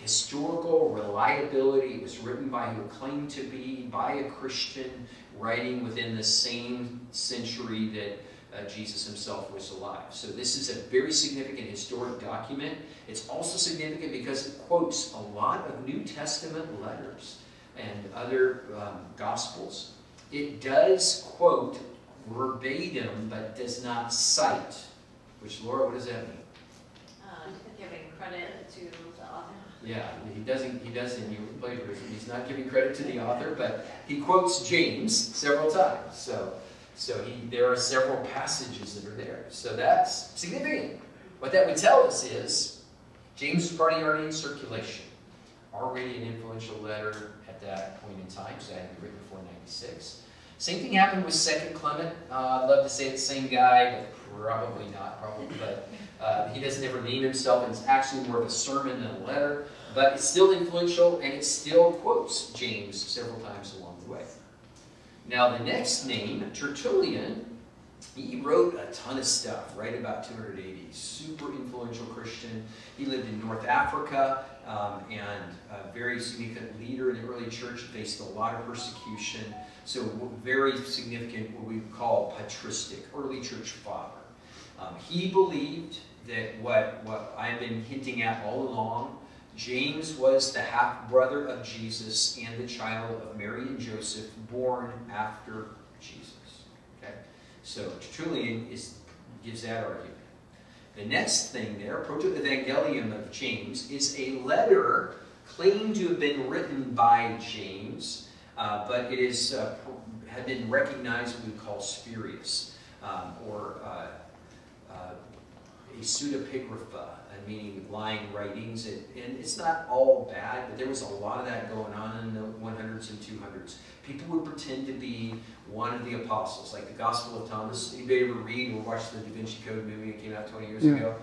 historical reliability. It was written by who claimed to be by a Christian, writing within the same century that uh, Jesus himself was alive. So this is a very significant historic document. It's also significant because it quotes a lot of New Testament letters and other um, Gospels. It does quote verbatim, but does not cite. Which, Laura, what does that mean? Uh, giving credit to the author. Yeah, he doesn't, he doesn't, plagiarism. He's not giving credit to the author, but he quotes James several times. So, so he, there are several passages that are there. So that's significant. What that would tell us is James probably already in circulation, already an influential letter at that point in time, so that had been written before 96. Same thing happened with Second Clement. Uh, I'd love to say it's the same guy, but probably not, probably. But uh, he doesn't ever name himself, and it's actually more of a sermon than a letter. But it's still influential, and it still quotes James several times way. Now, the next name, Tertullian, he wrote a ton of stuff right about 280. Super influential Christian. He lived in North Africa um, and a very significant leader in the early church. Faced a lot of persecution. So very significant, what we call patristic, early church father. Um, he believed that what, what I've been hinting at all along, James was the half-brother of Jesus and the child of Mary and Joseph, born after Jesus. Okay? So Tertullian is, gives that argument. The next thing there, Proto-Evangelium of James, is a letter claimed to have been written by James, uh, but it is uh, had been recognized what we call spurious, um, or uh, uh a pseudepigrapha, meaning lying writings. It, and it's not all bad, but there was a lot of that going on in the 100s and 200s. People would pretend to be one of the apostles, like the Gospel of Thomas. Anybody ever read or watch the Da Vinci Code movie that came out 20 years yeah. ago?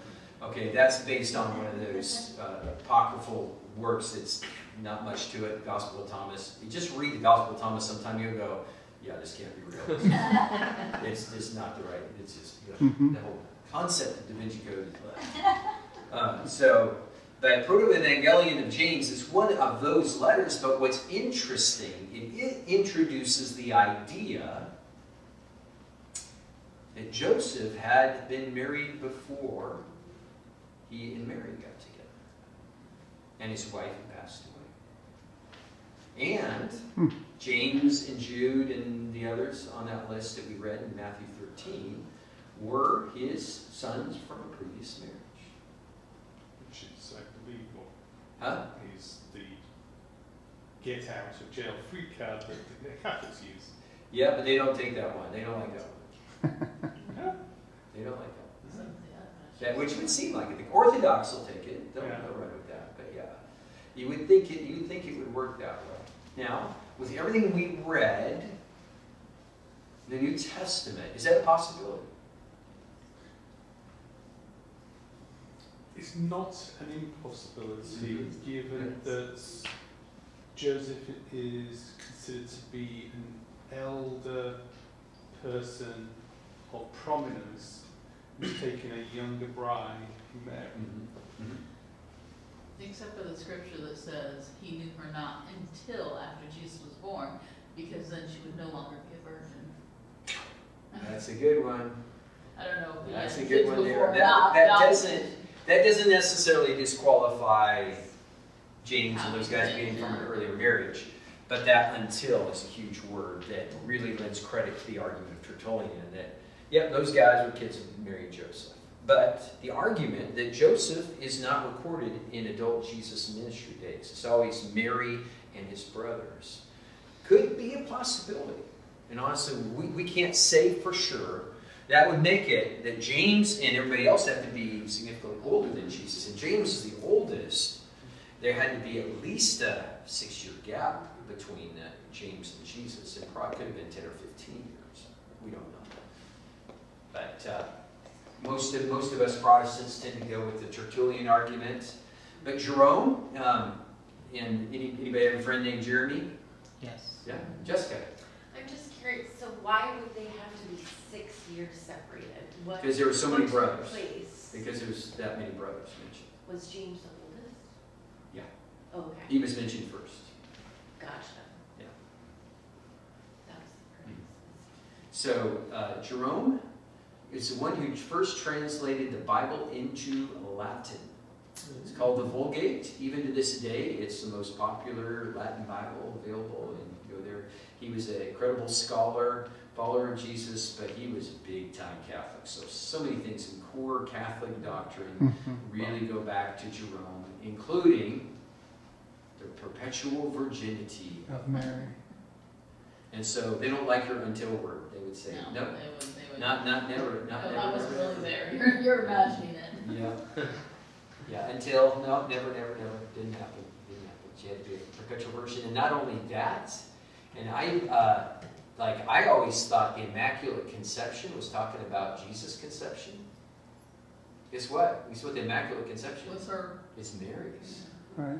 Okay, that's based on one of those uh, apocryphal works that's not much to it, the Gospel of Thomas. You just read the Gospel of Thomas sometime, you'll go, yeah, this can't be real. (laughs) it's just not the right, it's just, you know, mm -hmm. the whole concept of Da Vinci Code is left. Um, so, But Proto-Evangelion of James is one of those letters, but what's interesting, it, it introduces the idea that Joseph had been married before he and Mary got together. And his wife had passed away. And Hmm. James and Jude and the others on that list that we read in Matthew 13 were his sons from a previous marriage. Which is unbelievable. Huh? Is the get out of jail free card that the (laughs) Catholics use. Yeah, but they don't take that one. They don't like that one. (laughs) They don't like that one. Something like That, which would seem like it. The Orthodox will take it. They'll, Yeah. they'll run with that. But yeah, you would think it. You would think it would work that way. Now, with everything we read, in the New Testament, is that a possibility? It's not an impossibility given that Joseph is considered to be an elder person of prominence who's taken a younger bride, Mary. Mm-hmm. Except for the scripture that says he knew her not until after Jesus was born, because then she would no longer be a virgin. That's a good one. I don't know if That's a good one there. before That- that doesn't- That doesn't necessarily disqualify James and those guys being from an earlier marriage, but that until is a huge word that really lends credit to the argument of Tertullian that, yep, those guys were kids of Mary and Joseph. But the argument that Joseph is not recorded in adult Jesus ministry days, it's always Mary and his brothers, could be a possibility. And honestly, we, we can't say for sure. That would make it that James and everybody else have to be significantly older than Jesus. And James is the oldest. There had to be at least a six year gap between uh, James and Jesus. It probably could have been 10 or 15 years. We don't know. But uh, most, of, most of us Protestants tend to go with the Tertullian argument. But Jerome, um, and any, anybody have a friend named Jeremy? Yes. Yeah, Jessica. I'm just curious, so why would they have to be six years separated? What, Because there were so many what took brothers. place? Because there was that many brothers mentioned. Was James the oldest? Yeah. Okay, He was mentioned first. gotcha. Yeah. That was the purpose. So uh, Jerome is the one who first translated the Bible into Latin. It's called the Vulgate. Even to this day, it's the most popular Latin Bible available. And you go there. He was an incredible scholar, follower of Jesus, but he was a big-time Catholic. So so many things in core Catholic doctrine really go back to Jerome, including the perpetual virginity. Of Mary. And so they don't like her until we're, they would say, No, no, they would, they would. not, not never, not No, never. I wasn't really never. there. You're, you're imagining it. (laughs) Yeah. Yeah, until, no, never, never, never, didn't happen, didn't happen. She had to be a perpetual virgin, and not only that, and I, uh, like, I always thought the Immaculate Conception was talking about Jesus' conception. Guess what? Guess what the Immaculate Conception What's is? her, It's Mary's. Right.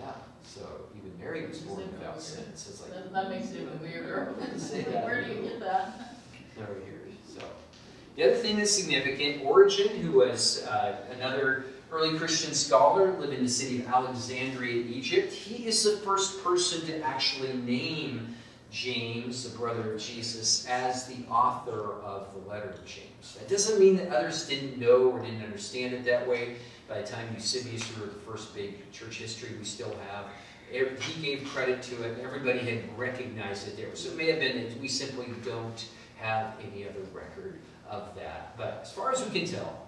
Yeah, so even Mary was born without sin, so it's like. that, that makes it even weirder. (laughs) Say. Where do you get that? over here. So, the other thing that's significant, Origen, who was uh, another early Christian scholar, lived in the city of Alexandria, Egypt. He is the first person to actually name James, the brother of Jesus, as the author of the letter of James. That doesn't mean that others didn't know or didn't understand it that way. By the time Eusebius wrote the first big church history we still have, he gave credit to it. Everybody had recognized it there. So it may have been that we simply don't have any other record of that. But as far as we can tell,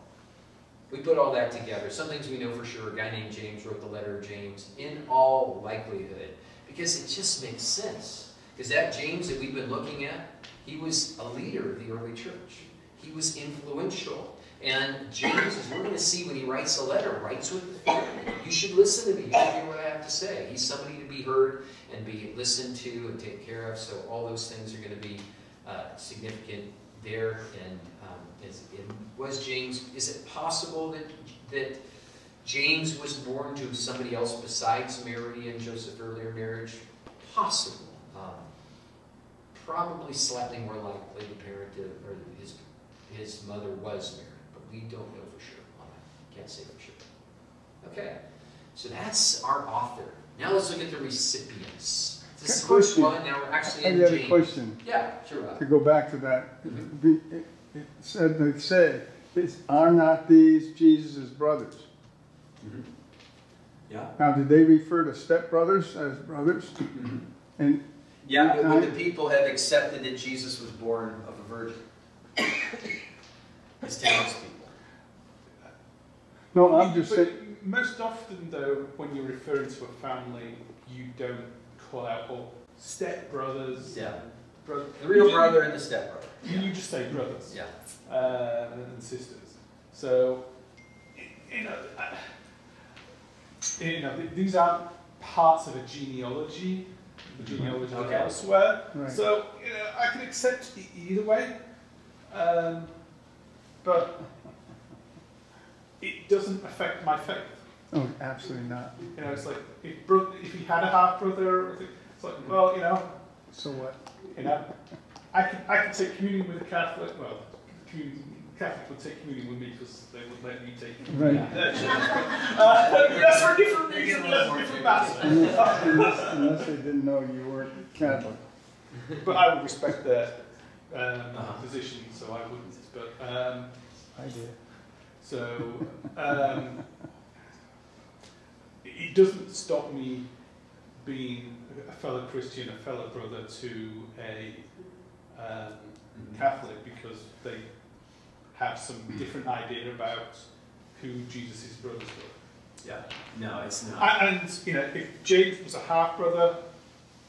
we put all that together. Some things we know for sure. A guy named James wrote the letter of James in all likelihood because it just makes sense. Because that James that we've been looking at, he was a leader of the early church. He was influential. And James, as we're going to see when he writes a letter, writes with authority. You should listen to me. You should hear what I have to say. He's somebody to be heard and be listened to and taken care of. So all those things are going to be uh, significant there. And um, is, was James, is it possible that, that James was born to somebody else besides Mary and Joseph earlier marriage? Possible. Probably slightly more likely the parent of, or his, his mother was married, but we don't know for sure on that. Can't say for sure. Okay. So that's our author. Now let's look at the recipients. This is verse question. one. Now we're actually I in a question Yeah, sure. Rob. to go back to that. Mhm. It it said, they say, "Is- are not these Jesus' brothers? Mhm. Yeah. Now, did they refer to stepbrothers as brothers? Mhm. And Yeah, but would the people have accepted that Jesus was born of a virgin? As townspeople. no, I'm just But saying, Most often, though, when you're referring to a family, you don't call out oh, step brothers. Yeah. Bro- The real you- brother and the stepbrother. You, you just say brothers. Yeah. uh, and sisters. So, you know, uh, you know, these aren't parts of a genealogy, the genealogy Okay. elsewhere. Right. So, you know, I can accept e- either way, um, but it doesn't affect my faith. oh, absolutely not. You know, it's like if bro- if he had a half brother, it's like, well, you know, So what? you know, I can I can take communion with a Catholic. Well, communion, Catholic would take communion with me because they would let me take. Right. (laughs) Uh, that's for a different reason. That's a different matter. Unless, unless- unless they didn't know you weren't Catholic. but I would respect their um, Uh-huh. position, so I wouldn't. But um, I did. so um, it doesn't stop me being a fellow Christian, a fellow brother to a um, Catholic because they have some different idea about who Jesus' brothers were. Yeah. No, it's not. And, and, you know, if James was a half brother,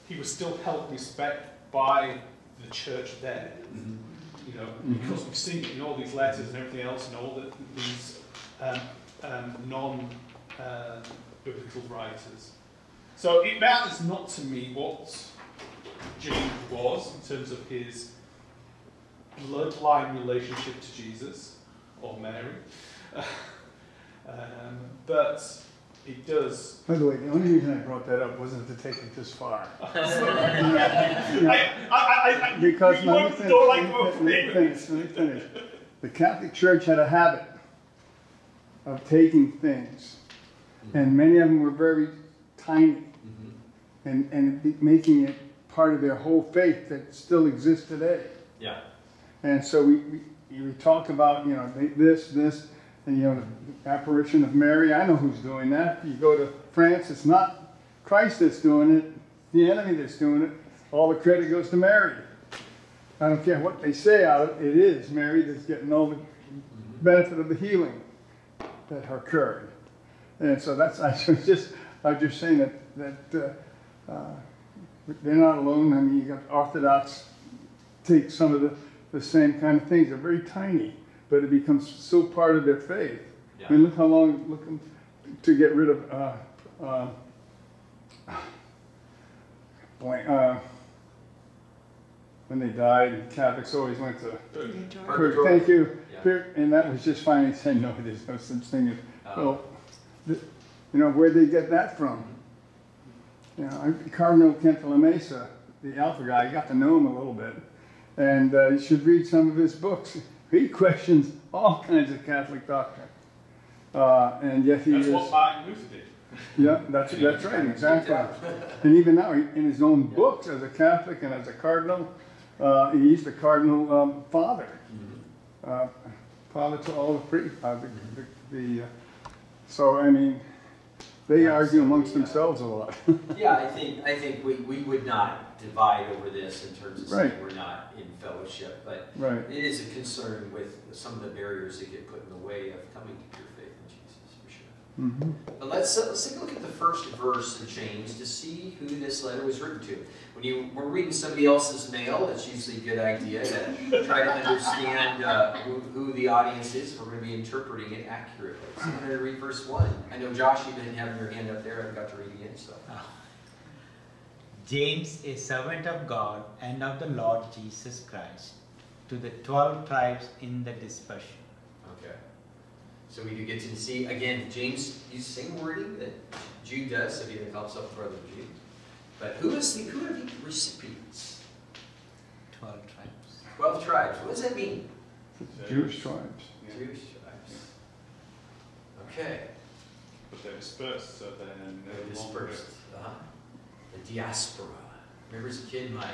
he was still held respect by the church there. Mhm. You know, because we've seen it in all these letters and everything else, and all the, these um, um, non um, biblical writers. So it matters not to me what James was in terms of his bloodline relationship to Jesus or Mary. (laughs) um, but it does. By the way, the only reason I brought that up wasn't to take it this far. (laughs) (laughs) Because, you let me the finish, let me a fin- let me finish, let me finish. The Catholic Church had a habit of taking things, and many of them were very tiny, Mhm. and, and making it part of their whole faith that still exists today. Yeah. And so we, we, we talk about, you know, this, this, and you know, the apparition of Mary. I know who's doing that. You go to France, it's not Christ that's doing it, the enemy that's doing it. All the credit goes to Mary. I don't care what they say out of it, it is Mary that's getting all the benefit of the healing that occurred. And so that's, (laughs) I was just, I was just saying that, that uh, uh, they're not alone. I mean, you got Orthodox take some of the, the same kind of things. They're very tiny, but it becomes so part of their faith. Yeah. I mean, look how long, look to get rid of, uh, uh, blank, uh, when they died, Catholics always went to Purg- Thank you. Yeah. And that was just finally (laughs) saying, no, there's no such thing as, Uh, well, th- you know, where'd they get that from? You know, I- Cardinal Cantalamessa, the Alpha guy, I got to know him a little bit. And uh, you should read some of his books. (laughs) He questions all kinds of Catholic doctrine. Uh, and yet he That's is, what Martin Luther did. yeah, that's, (laughs) that's right, exactly. And even now, in his own books, as a Catholic and as a cardinal, uh, he's the cardinal um, father. Mhm. Uh, father to all the priests. Uh, the, the, the, uh, so, I mean, they argue amongst themselves a lot. (laughs) Yeah, I think, I think we, we would not divide over this in terms of saying we're not in fellowship, but right. it is a concern with some of the barriers that get put in the way of coming to your faith in Jesus, for sure. hmm But let's, uh, let's take a look at the first verse of James to see who this letter was written to. When you were reading somebody else's mail, it's usually a good idea to try to understand uh, who, who the audience is if we're going to be interpreting it accurately. So I'm going to read verse 1. I know, Josh, you didn't have your hand up there. I've got to read again, so. (laughs) James, a servant of God and of the Lord Jesus Christ, to the twelve tribes in the dispersion. Okay. So we do get to see, again, James uses same wording that Jude does, so he calls himself brother Jude. But who is the, who are the recipients? Twelve tribes. Twelve tribes. What does that mean? Jewish tribes. Jewish tribes. Okay. But they're dispersed, so they're They're no longer. dispersed. Uh-huh. The diaspora. Remember as a kid, my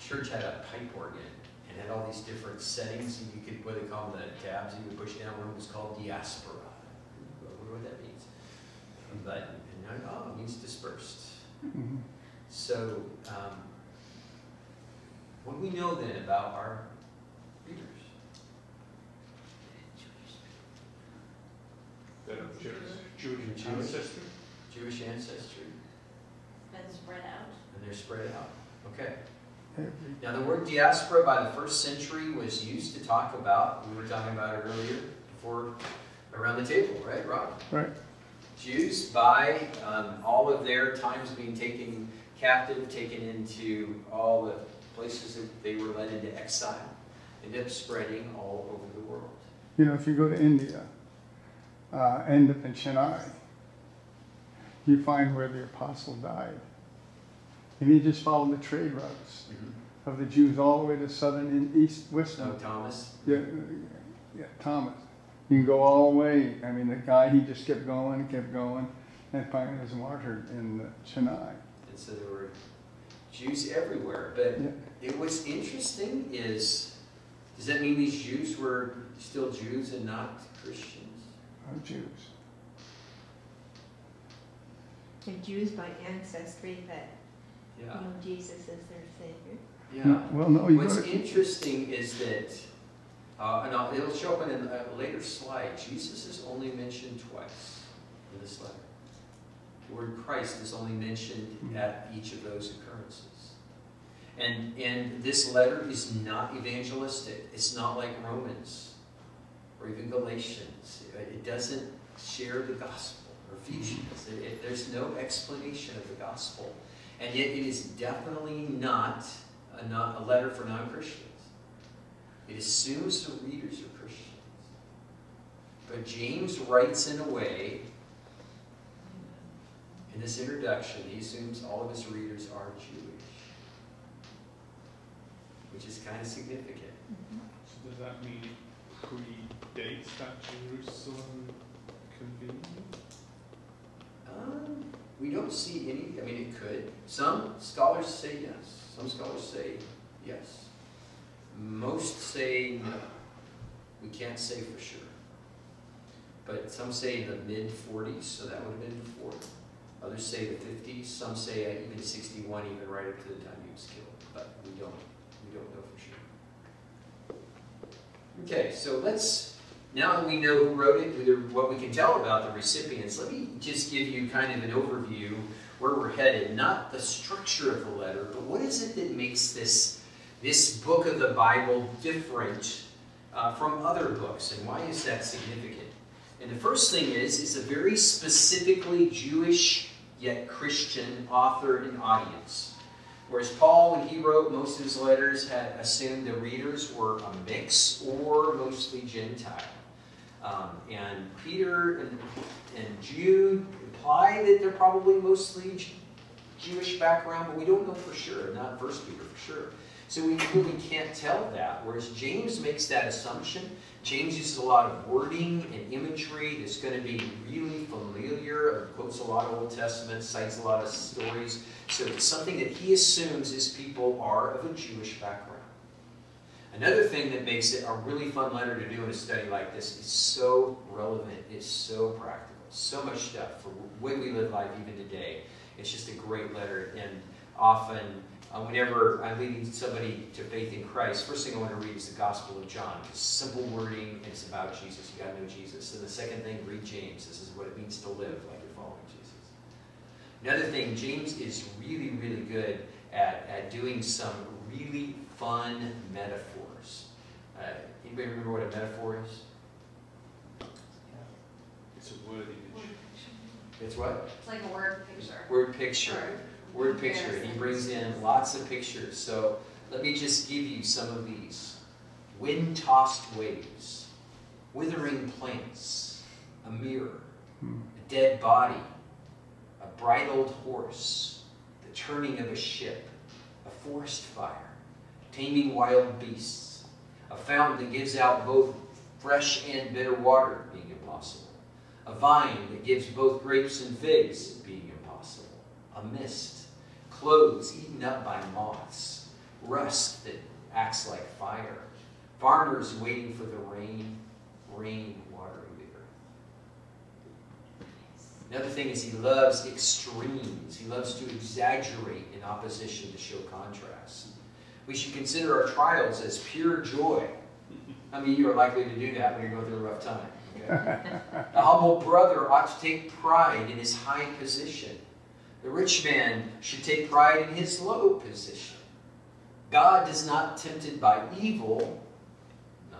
church had a pipe organ and had all these different settings, and you could, what they call them, the tabs you would push down. One was called diaspora. I wonder what that means. But, and I, oh, it means dispersed. So, um, what do we know then about our readers? Jewish, Jewish Jewish. ancestry. Jewish ancestry, spread out. and they're spread out. Okay. Now, the word diaspora by the first century was used to talk about, we were talking about it earlier, before, around the table, right, Rob? Right. Jews, by um, all of their times being taken captive, taken into all the places that they were led into exile, ended up spreading all over the world. You know, if you go to India, uh, end up in Chennai, you find where the apostle died. And he just followed the trade routes mm-hmm. of the Jews all the way to southern and east, western. So, Thomas, Yeah, yeah, Thomas. You can go all the way. I mean, the guy, he just kept going and kept going and finally was martyred in Chennai. and so there were Jews everywhere. But Yeah. it, what's interesting is, does that mean these Jews were still Jews and not Christians? of Jews. They're Jews by ancestry, but Yeah. know Jesus is their savior. Yeah. Well, no, you What's gotta- interesting is that, uh, and I'll, it'll show up in a later slide, Jesus is only mentioned twice in this letter. The word Christ is only mentioned at each of those occurrences. And, and this letter is not evangelistic. It's not like Romans or even Galatians. It, it doesn't share the gospel or Ephesians. It, it, there's no explanation of the gospel. And yet it is definitely not a, non, a letter for non-Christians. It assumes the readers are Christians. But James writes in a way, in this introduction, he assumes all of his readers are Jewish. Which is kind of significant. So does that mean predates that Jerusalem convening? We don't see any, I mean, it could. Some scholars say yes. Some scholars say yes. Most say no. We can't say for sure. But some say in the mid 40s, so that would have been before. Others say the 50s. Some say even 61, even right up to the time he was killed. But we don't, we don't know for sure. Okay, so let's now that we know who wrote it, what we can tell about the recipients, let me just give you kind of an overview where we're headed. Not the structure of the letter, but what is it that makes this, this book of the Bible different uh, from other books, and why is that significant? And the first thing is, it's a very specifically Jewish yet Christian author and audience. Whereas Paul, when he wrote most of his letters, had assumed the readers were a mix or mostly Gentile. Um, and Peter and, and Jude imply that they're probably mostly Jewish background, but we don't know for sure, not First Peter for sure. So we really can't tell that. Whereas James makes that assumption. James uses a lot of wording and imagery that's going to be really familiar. Quotes a lot of Old Testament, cites a lot of stories. So it's something that he assumes his people are of a Jewish background. Another thing that makes it a really fun letter to do in a study like this is so relevant, it's so practical, so much stuff for way we live life even today. It's just a great letter, and often, uh, whenever I'm leading somebody to faith in Christ, first thing I want to read is the Gospel of John. It's simple wording, and it's about Jesus. You got to know Jesus. And the second thing, read James. This is what it means to live like you're following Jesus. Another thing, James is really, really good at, at doing some really fun metaphors. Uh, anybody remember what a metaphor is? It's a word image. It's what? It's like a word picture. Word picture. Word picture. And he brings in lots of pictures. So let me just give you some of these. Wind tossed waves, withering plants, a mirror, a dead body, a bridled horse, the turning of a ship, a forest fire, taming wild beasts, a fountain that gives out both fresh and bitter water, being impossible, A vine that gives both grapes and figs, being impossible. A mist. Clothes eaten up by moths. Rust that acts like fire. Farmers waiting for the rain. Rain watering the earth. Another thing is he loves extremes. He loves to exaggerate in opposition to show contrast. We should consider our trials as pure joy. I mean, you are likely to do that when you're going through a rough time. Okay? (laughs) a humble brother ought to take pride in his high position. The rich man should take pride in his low position. God is not tempted by evil. No.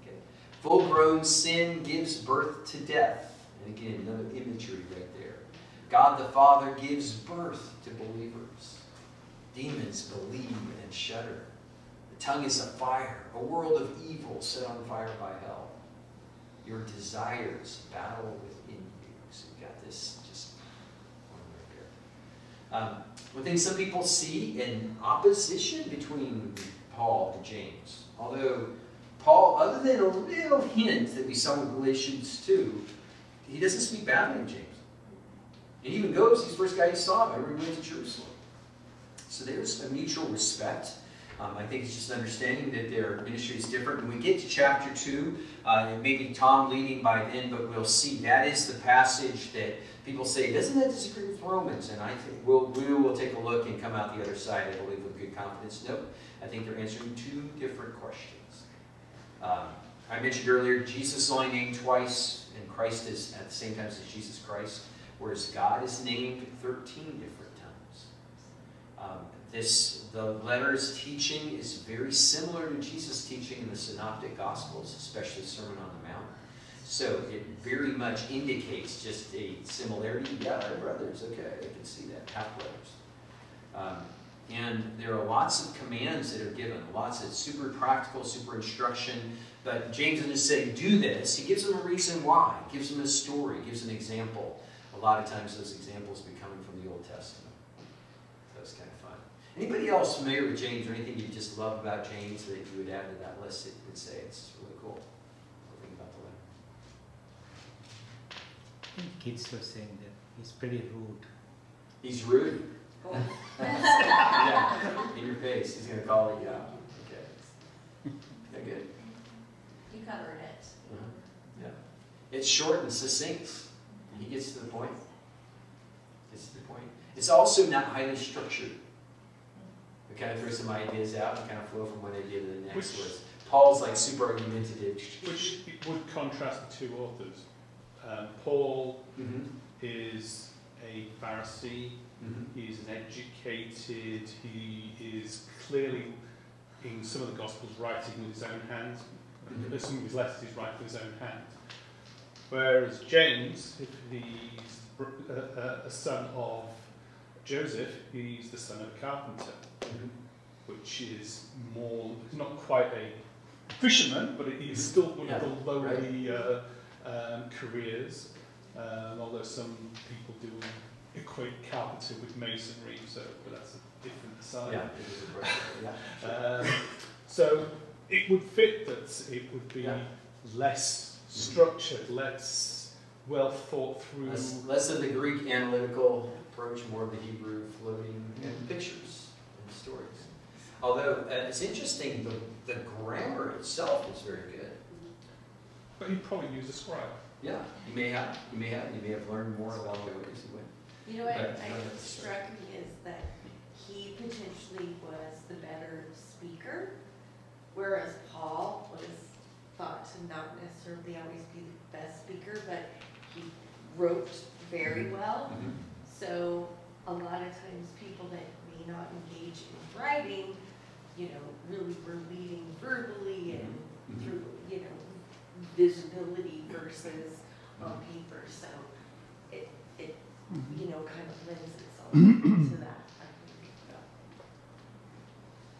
Okay. Full grown sin gives birth to death. And again, another imagery right there. God the Father gives birth to believers. Demons believe shudder. The tongue is a fire, a world of evil set on fire by hell. Your desires battle within you. So you've got this just one right there. Um, one thing some people see in opposition between Paul and James, although Paul, other than a little hint that we saw in Galatians 2, he doesn't speak badly of James. He even goes, he's the first guy he saw he went to Jerusalem. So there's a mutual respect. Um, I think it's just understanding that their ministry is different. When we get to chapter 2, uh, it may be Tom leading by then, but we'll see. That is the passage that people say, doesn't that disagree with Romans? And I think we'll, we will take a look and come out the other side, I believe, with good confidence. No, I think they're answering two different questions. Um, I mentioned earlier, Jesus is only named twice, and Christ is at the same time as Jesus Christ, whereas God is named 13 different um, this, the letter's teaching is very similar to Jesus' teaching in the Synoptic Gospels, especially Sermon on the Mount. So it very much indicates just a similarity. Yeah, they're brothers. Okay, I can see that. Half brothers. Um, and there are lots of commands that are given, lots of super practical, super instruction. But James doesn't say, do this. He gives them a reason why. Gives them a story, gives an example. A lot of times those examples be coming from the Old Testament. Anybody else familiar with James or anything you just love about James that you would add to that list that you would say it's really cool? Think about the letter. I think kids were saying that he's pretty rude. He's rude. Cool. (laughs) yeah, in your face. He's going to call you out. Okay. Yeah, good. You covered it. Uh -huh. Yeah. It's short and succinct. He gets to the point. Gets to the point. It's also not highly structured. We kind of throw some ideas out and kind of flow from one idea to the next. Which, Paul's like super argumentative. Which would contrast the two authors. Um, Paul mm -hmm. is a Pharisee, mm -hmm. he's an educated, he is clearly in some of the Gospels writing with his own hand. Mm -hmm. Some of his letters he's writing with his own hand. Whereas James, if he's a, a son of Joseph, he's the son of a carpenter which is more, not quite a fisherman, but it is still one yeah, of the lowly uh, um, careers, um, although some people do equate carpenter with masonry, so but that's a different side. Yeah, yeah. um, so it would fit that it would be yeah. less structured, less well thought through. Less, less of the Greek analytical approach, more of the Hebrew floating and pictures. And stories. Although uh, it's interesting, the, the grammar itself is very good. But he probably used a scribe. Yeah, he may have. He may have. He may have learned more along the way as he went. You know what but, I, struck me is that he potentially was the better speaker, whereas Paul was thought to not necessarily always be the best speaker, but he wrote very mm-hmm. well. Mm -hmm. So a lot of times people that may not engage in writing you know, really we're leading verbally and mm -hmm. through, you know, visibility versus on paper. So it, it mm-hmm. you know, kind of lends itself to that.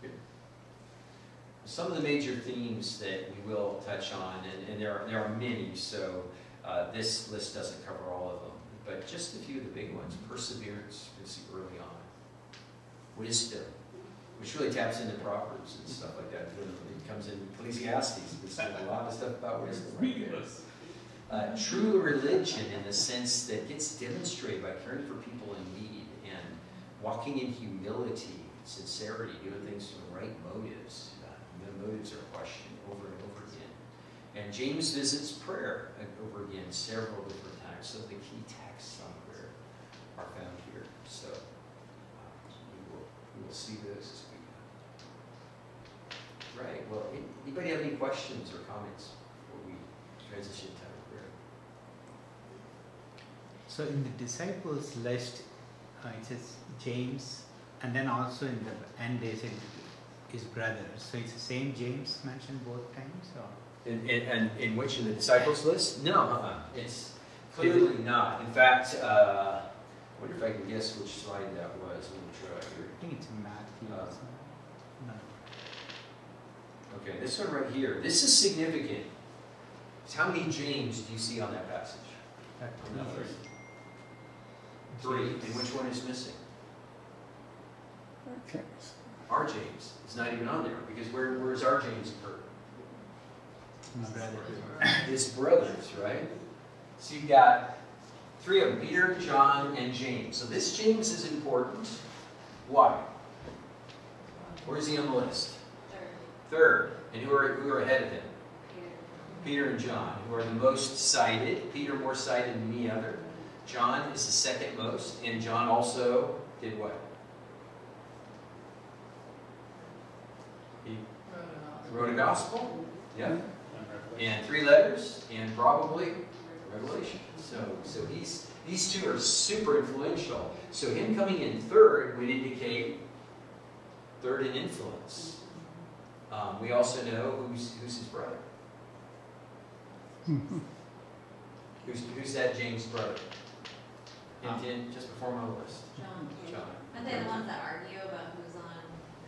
(clears throat) Some of the major themes that we will touch on, and, and there, are, there are many, so uh, this list doesn't cover all of them, but just a few of the big ones. Perseverance, we see early on. Wisdom, which really taps into Proverbs and stuff like that. It comes in Ecclesiastes. There's a lot of stuff about wisdom. Right uh, true religion in the sense that gets demonstrated by caring for people in need and walking in humility, sincerity, doing things from the right motives. Uh, the motives are questioned over and over again. And James visits prayer uh, over again several different. So the key texts on prayer are found here. So uh, we, will, we will see those as we go. Right. Well, anybody have any questions or comments before we transition to of prayer? So in the disciples list, uh, it says James, and then also in the end they said his brothers. So it's the same James mentioned both times, or In, in, and in which in the disciples list? No, uh-uh. it's clearly not. In fact, uh, I wonder if I can guess which slide that was. Let me try here. I think it's Matthew. Uh, no. Okay, this one right here. This is significant. It's how many James do you see on that passage? That On that is? Three. And which one is missing? Okay. Our James is not even on there because where, where's our James occur? My brother. His brothers, right? So you've got three of them, Peter, John, and James. So this James is important. Why? Where is he on the list? Third. And who are, who are ahead of him? Peter and John, who are the most cited. Peter more cited than any other. John is the second most, and John also did what? He wrote a gospel. Yeah. And three letters, and probably Revelation. So, so he's these two are super influential. So him coming in third would indicate third in influence. Um, we also know who's who's his brother. Who's who's that James' brother? Hint, hint, just before my list. John. John. Aren't they the ones that argue about who's on?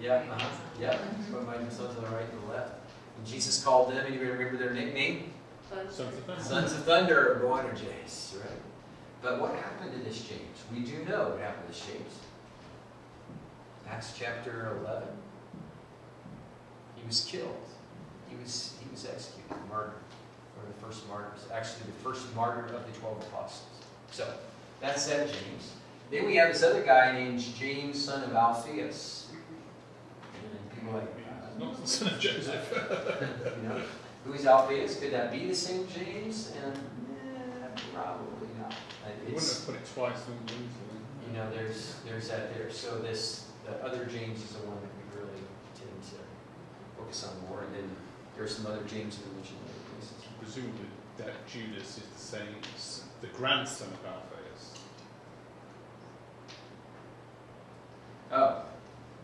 Yeah, uh-huh. yeah. Put my sons to the right and the left. And Jesus called them. Anybody remember their nickname? Sons of thunder. Sons of Thunder, or Boanerges, right? But what happened to this James? We do know what happened to this James. Acts chapter 11. He was killed. He was, he was executed, martyred. One of the first martyrs. Actually, the first martyr of the 12 apostles. So, that's that James. Then we have this other guy named James, son of Alphaeus. And people are like, uh, Not the son of Joseph. (laughs) you know, who is Alphaeus? Could that be the same James? And eh, probably not. Uh, You wouldn't have put it twice in one you know, there's there's that there. So this the other James is the one that we really tend to focus on more. And then there's some other James we mentioned in other places. Presumably that Judas is the same, the grandson of Alphaeus. Oh,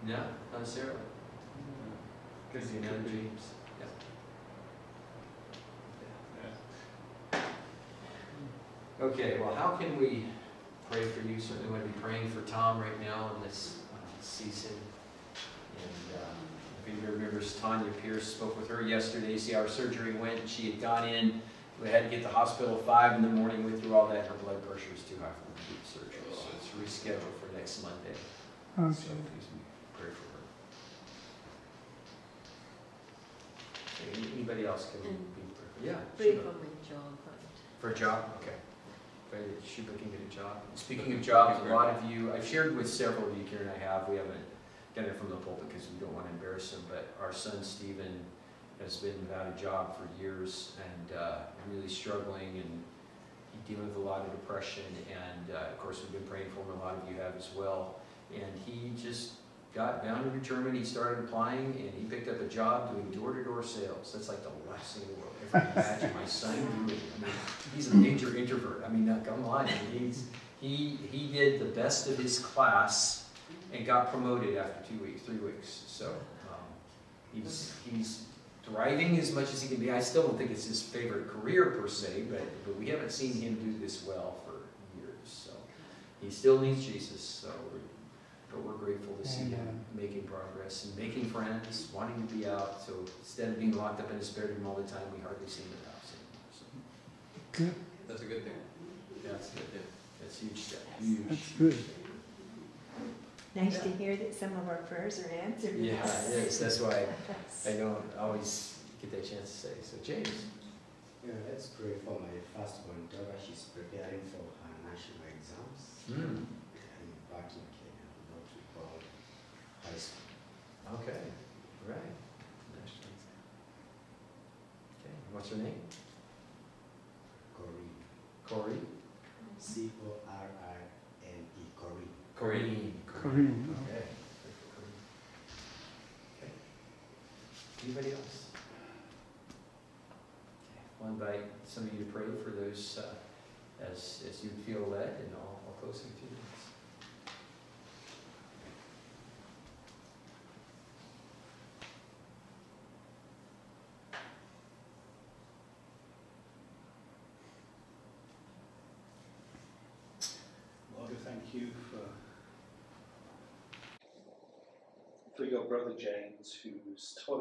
no, not necessarily. Could be another James. Yeah. Yeah. Okay, well, how can we pray for you? Certainly want to be praying for Tom right now in this uh, season. And uh, if anybody remembers, Tanya Pierce spoke with her yesterday, see how her surgery went. She had gone in, we had to get to the hospital at 5 in the morning, went through all that. Her blood pressure was too high for the surgery, so it's rescheduled for next Monday. Okay. So please pray for her. Okay, Anybody else can be prayed for? Yeah. Pray Sheba. for my job, For a job? Okay. Pray that Sheba can get a job. Speaking of jobs, a lot of you, I've shared with several of you, Karen and I have, we haven't done it from the pulpit because we don't want to embarrass him, but our son Stephen has been without a job for years and uh, really struggling and dealing with a lot of depression and uh, of course we've been praying for him, a lot of you have as well. And he just got bound and determined, he started applying and he picked up a job doing door-to-door sales. That's like the last thing in the world. Imagine my son doing it. I mean, he's a major introvert. I mean, now, come on, I mean, he's, he, he did the best of his class and got promoted after two weeks, three weeks. So um, he's, he's thriving as much as he can be. I still don't think it's his favorite career per se, but, but we haven't seen him do this well for years. So he still needs Jesus. So but we're grateful to see him making progress and making friends, wanting to be out. So instead of being locked up in his spare room all the time, we hardly see him in the house anymore. So Good. That's a good thing. that's good. That's a huge step. Huge. That's good. Nice to hear that some of our prayers are answered. Yeah, it is. That's why (laughs) I don't always get that chance to say. So James, Yeah, let's pray for my firstborn daughter. She's preparing for her national exams Hmm, in back in Kenya, what we call high okay, right. Okay, what's her name? Corinne. Corey? C O R I N E. Corinne. Corrine. Kareem. Okay. Okay. Anybody else? Okay, I'll invite some of you to pray for those uh, as, as you feel led, and I'll, I'll close in a few minutes. Lord, we thank you for for your brother James, who's taught us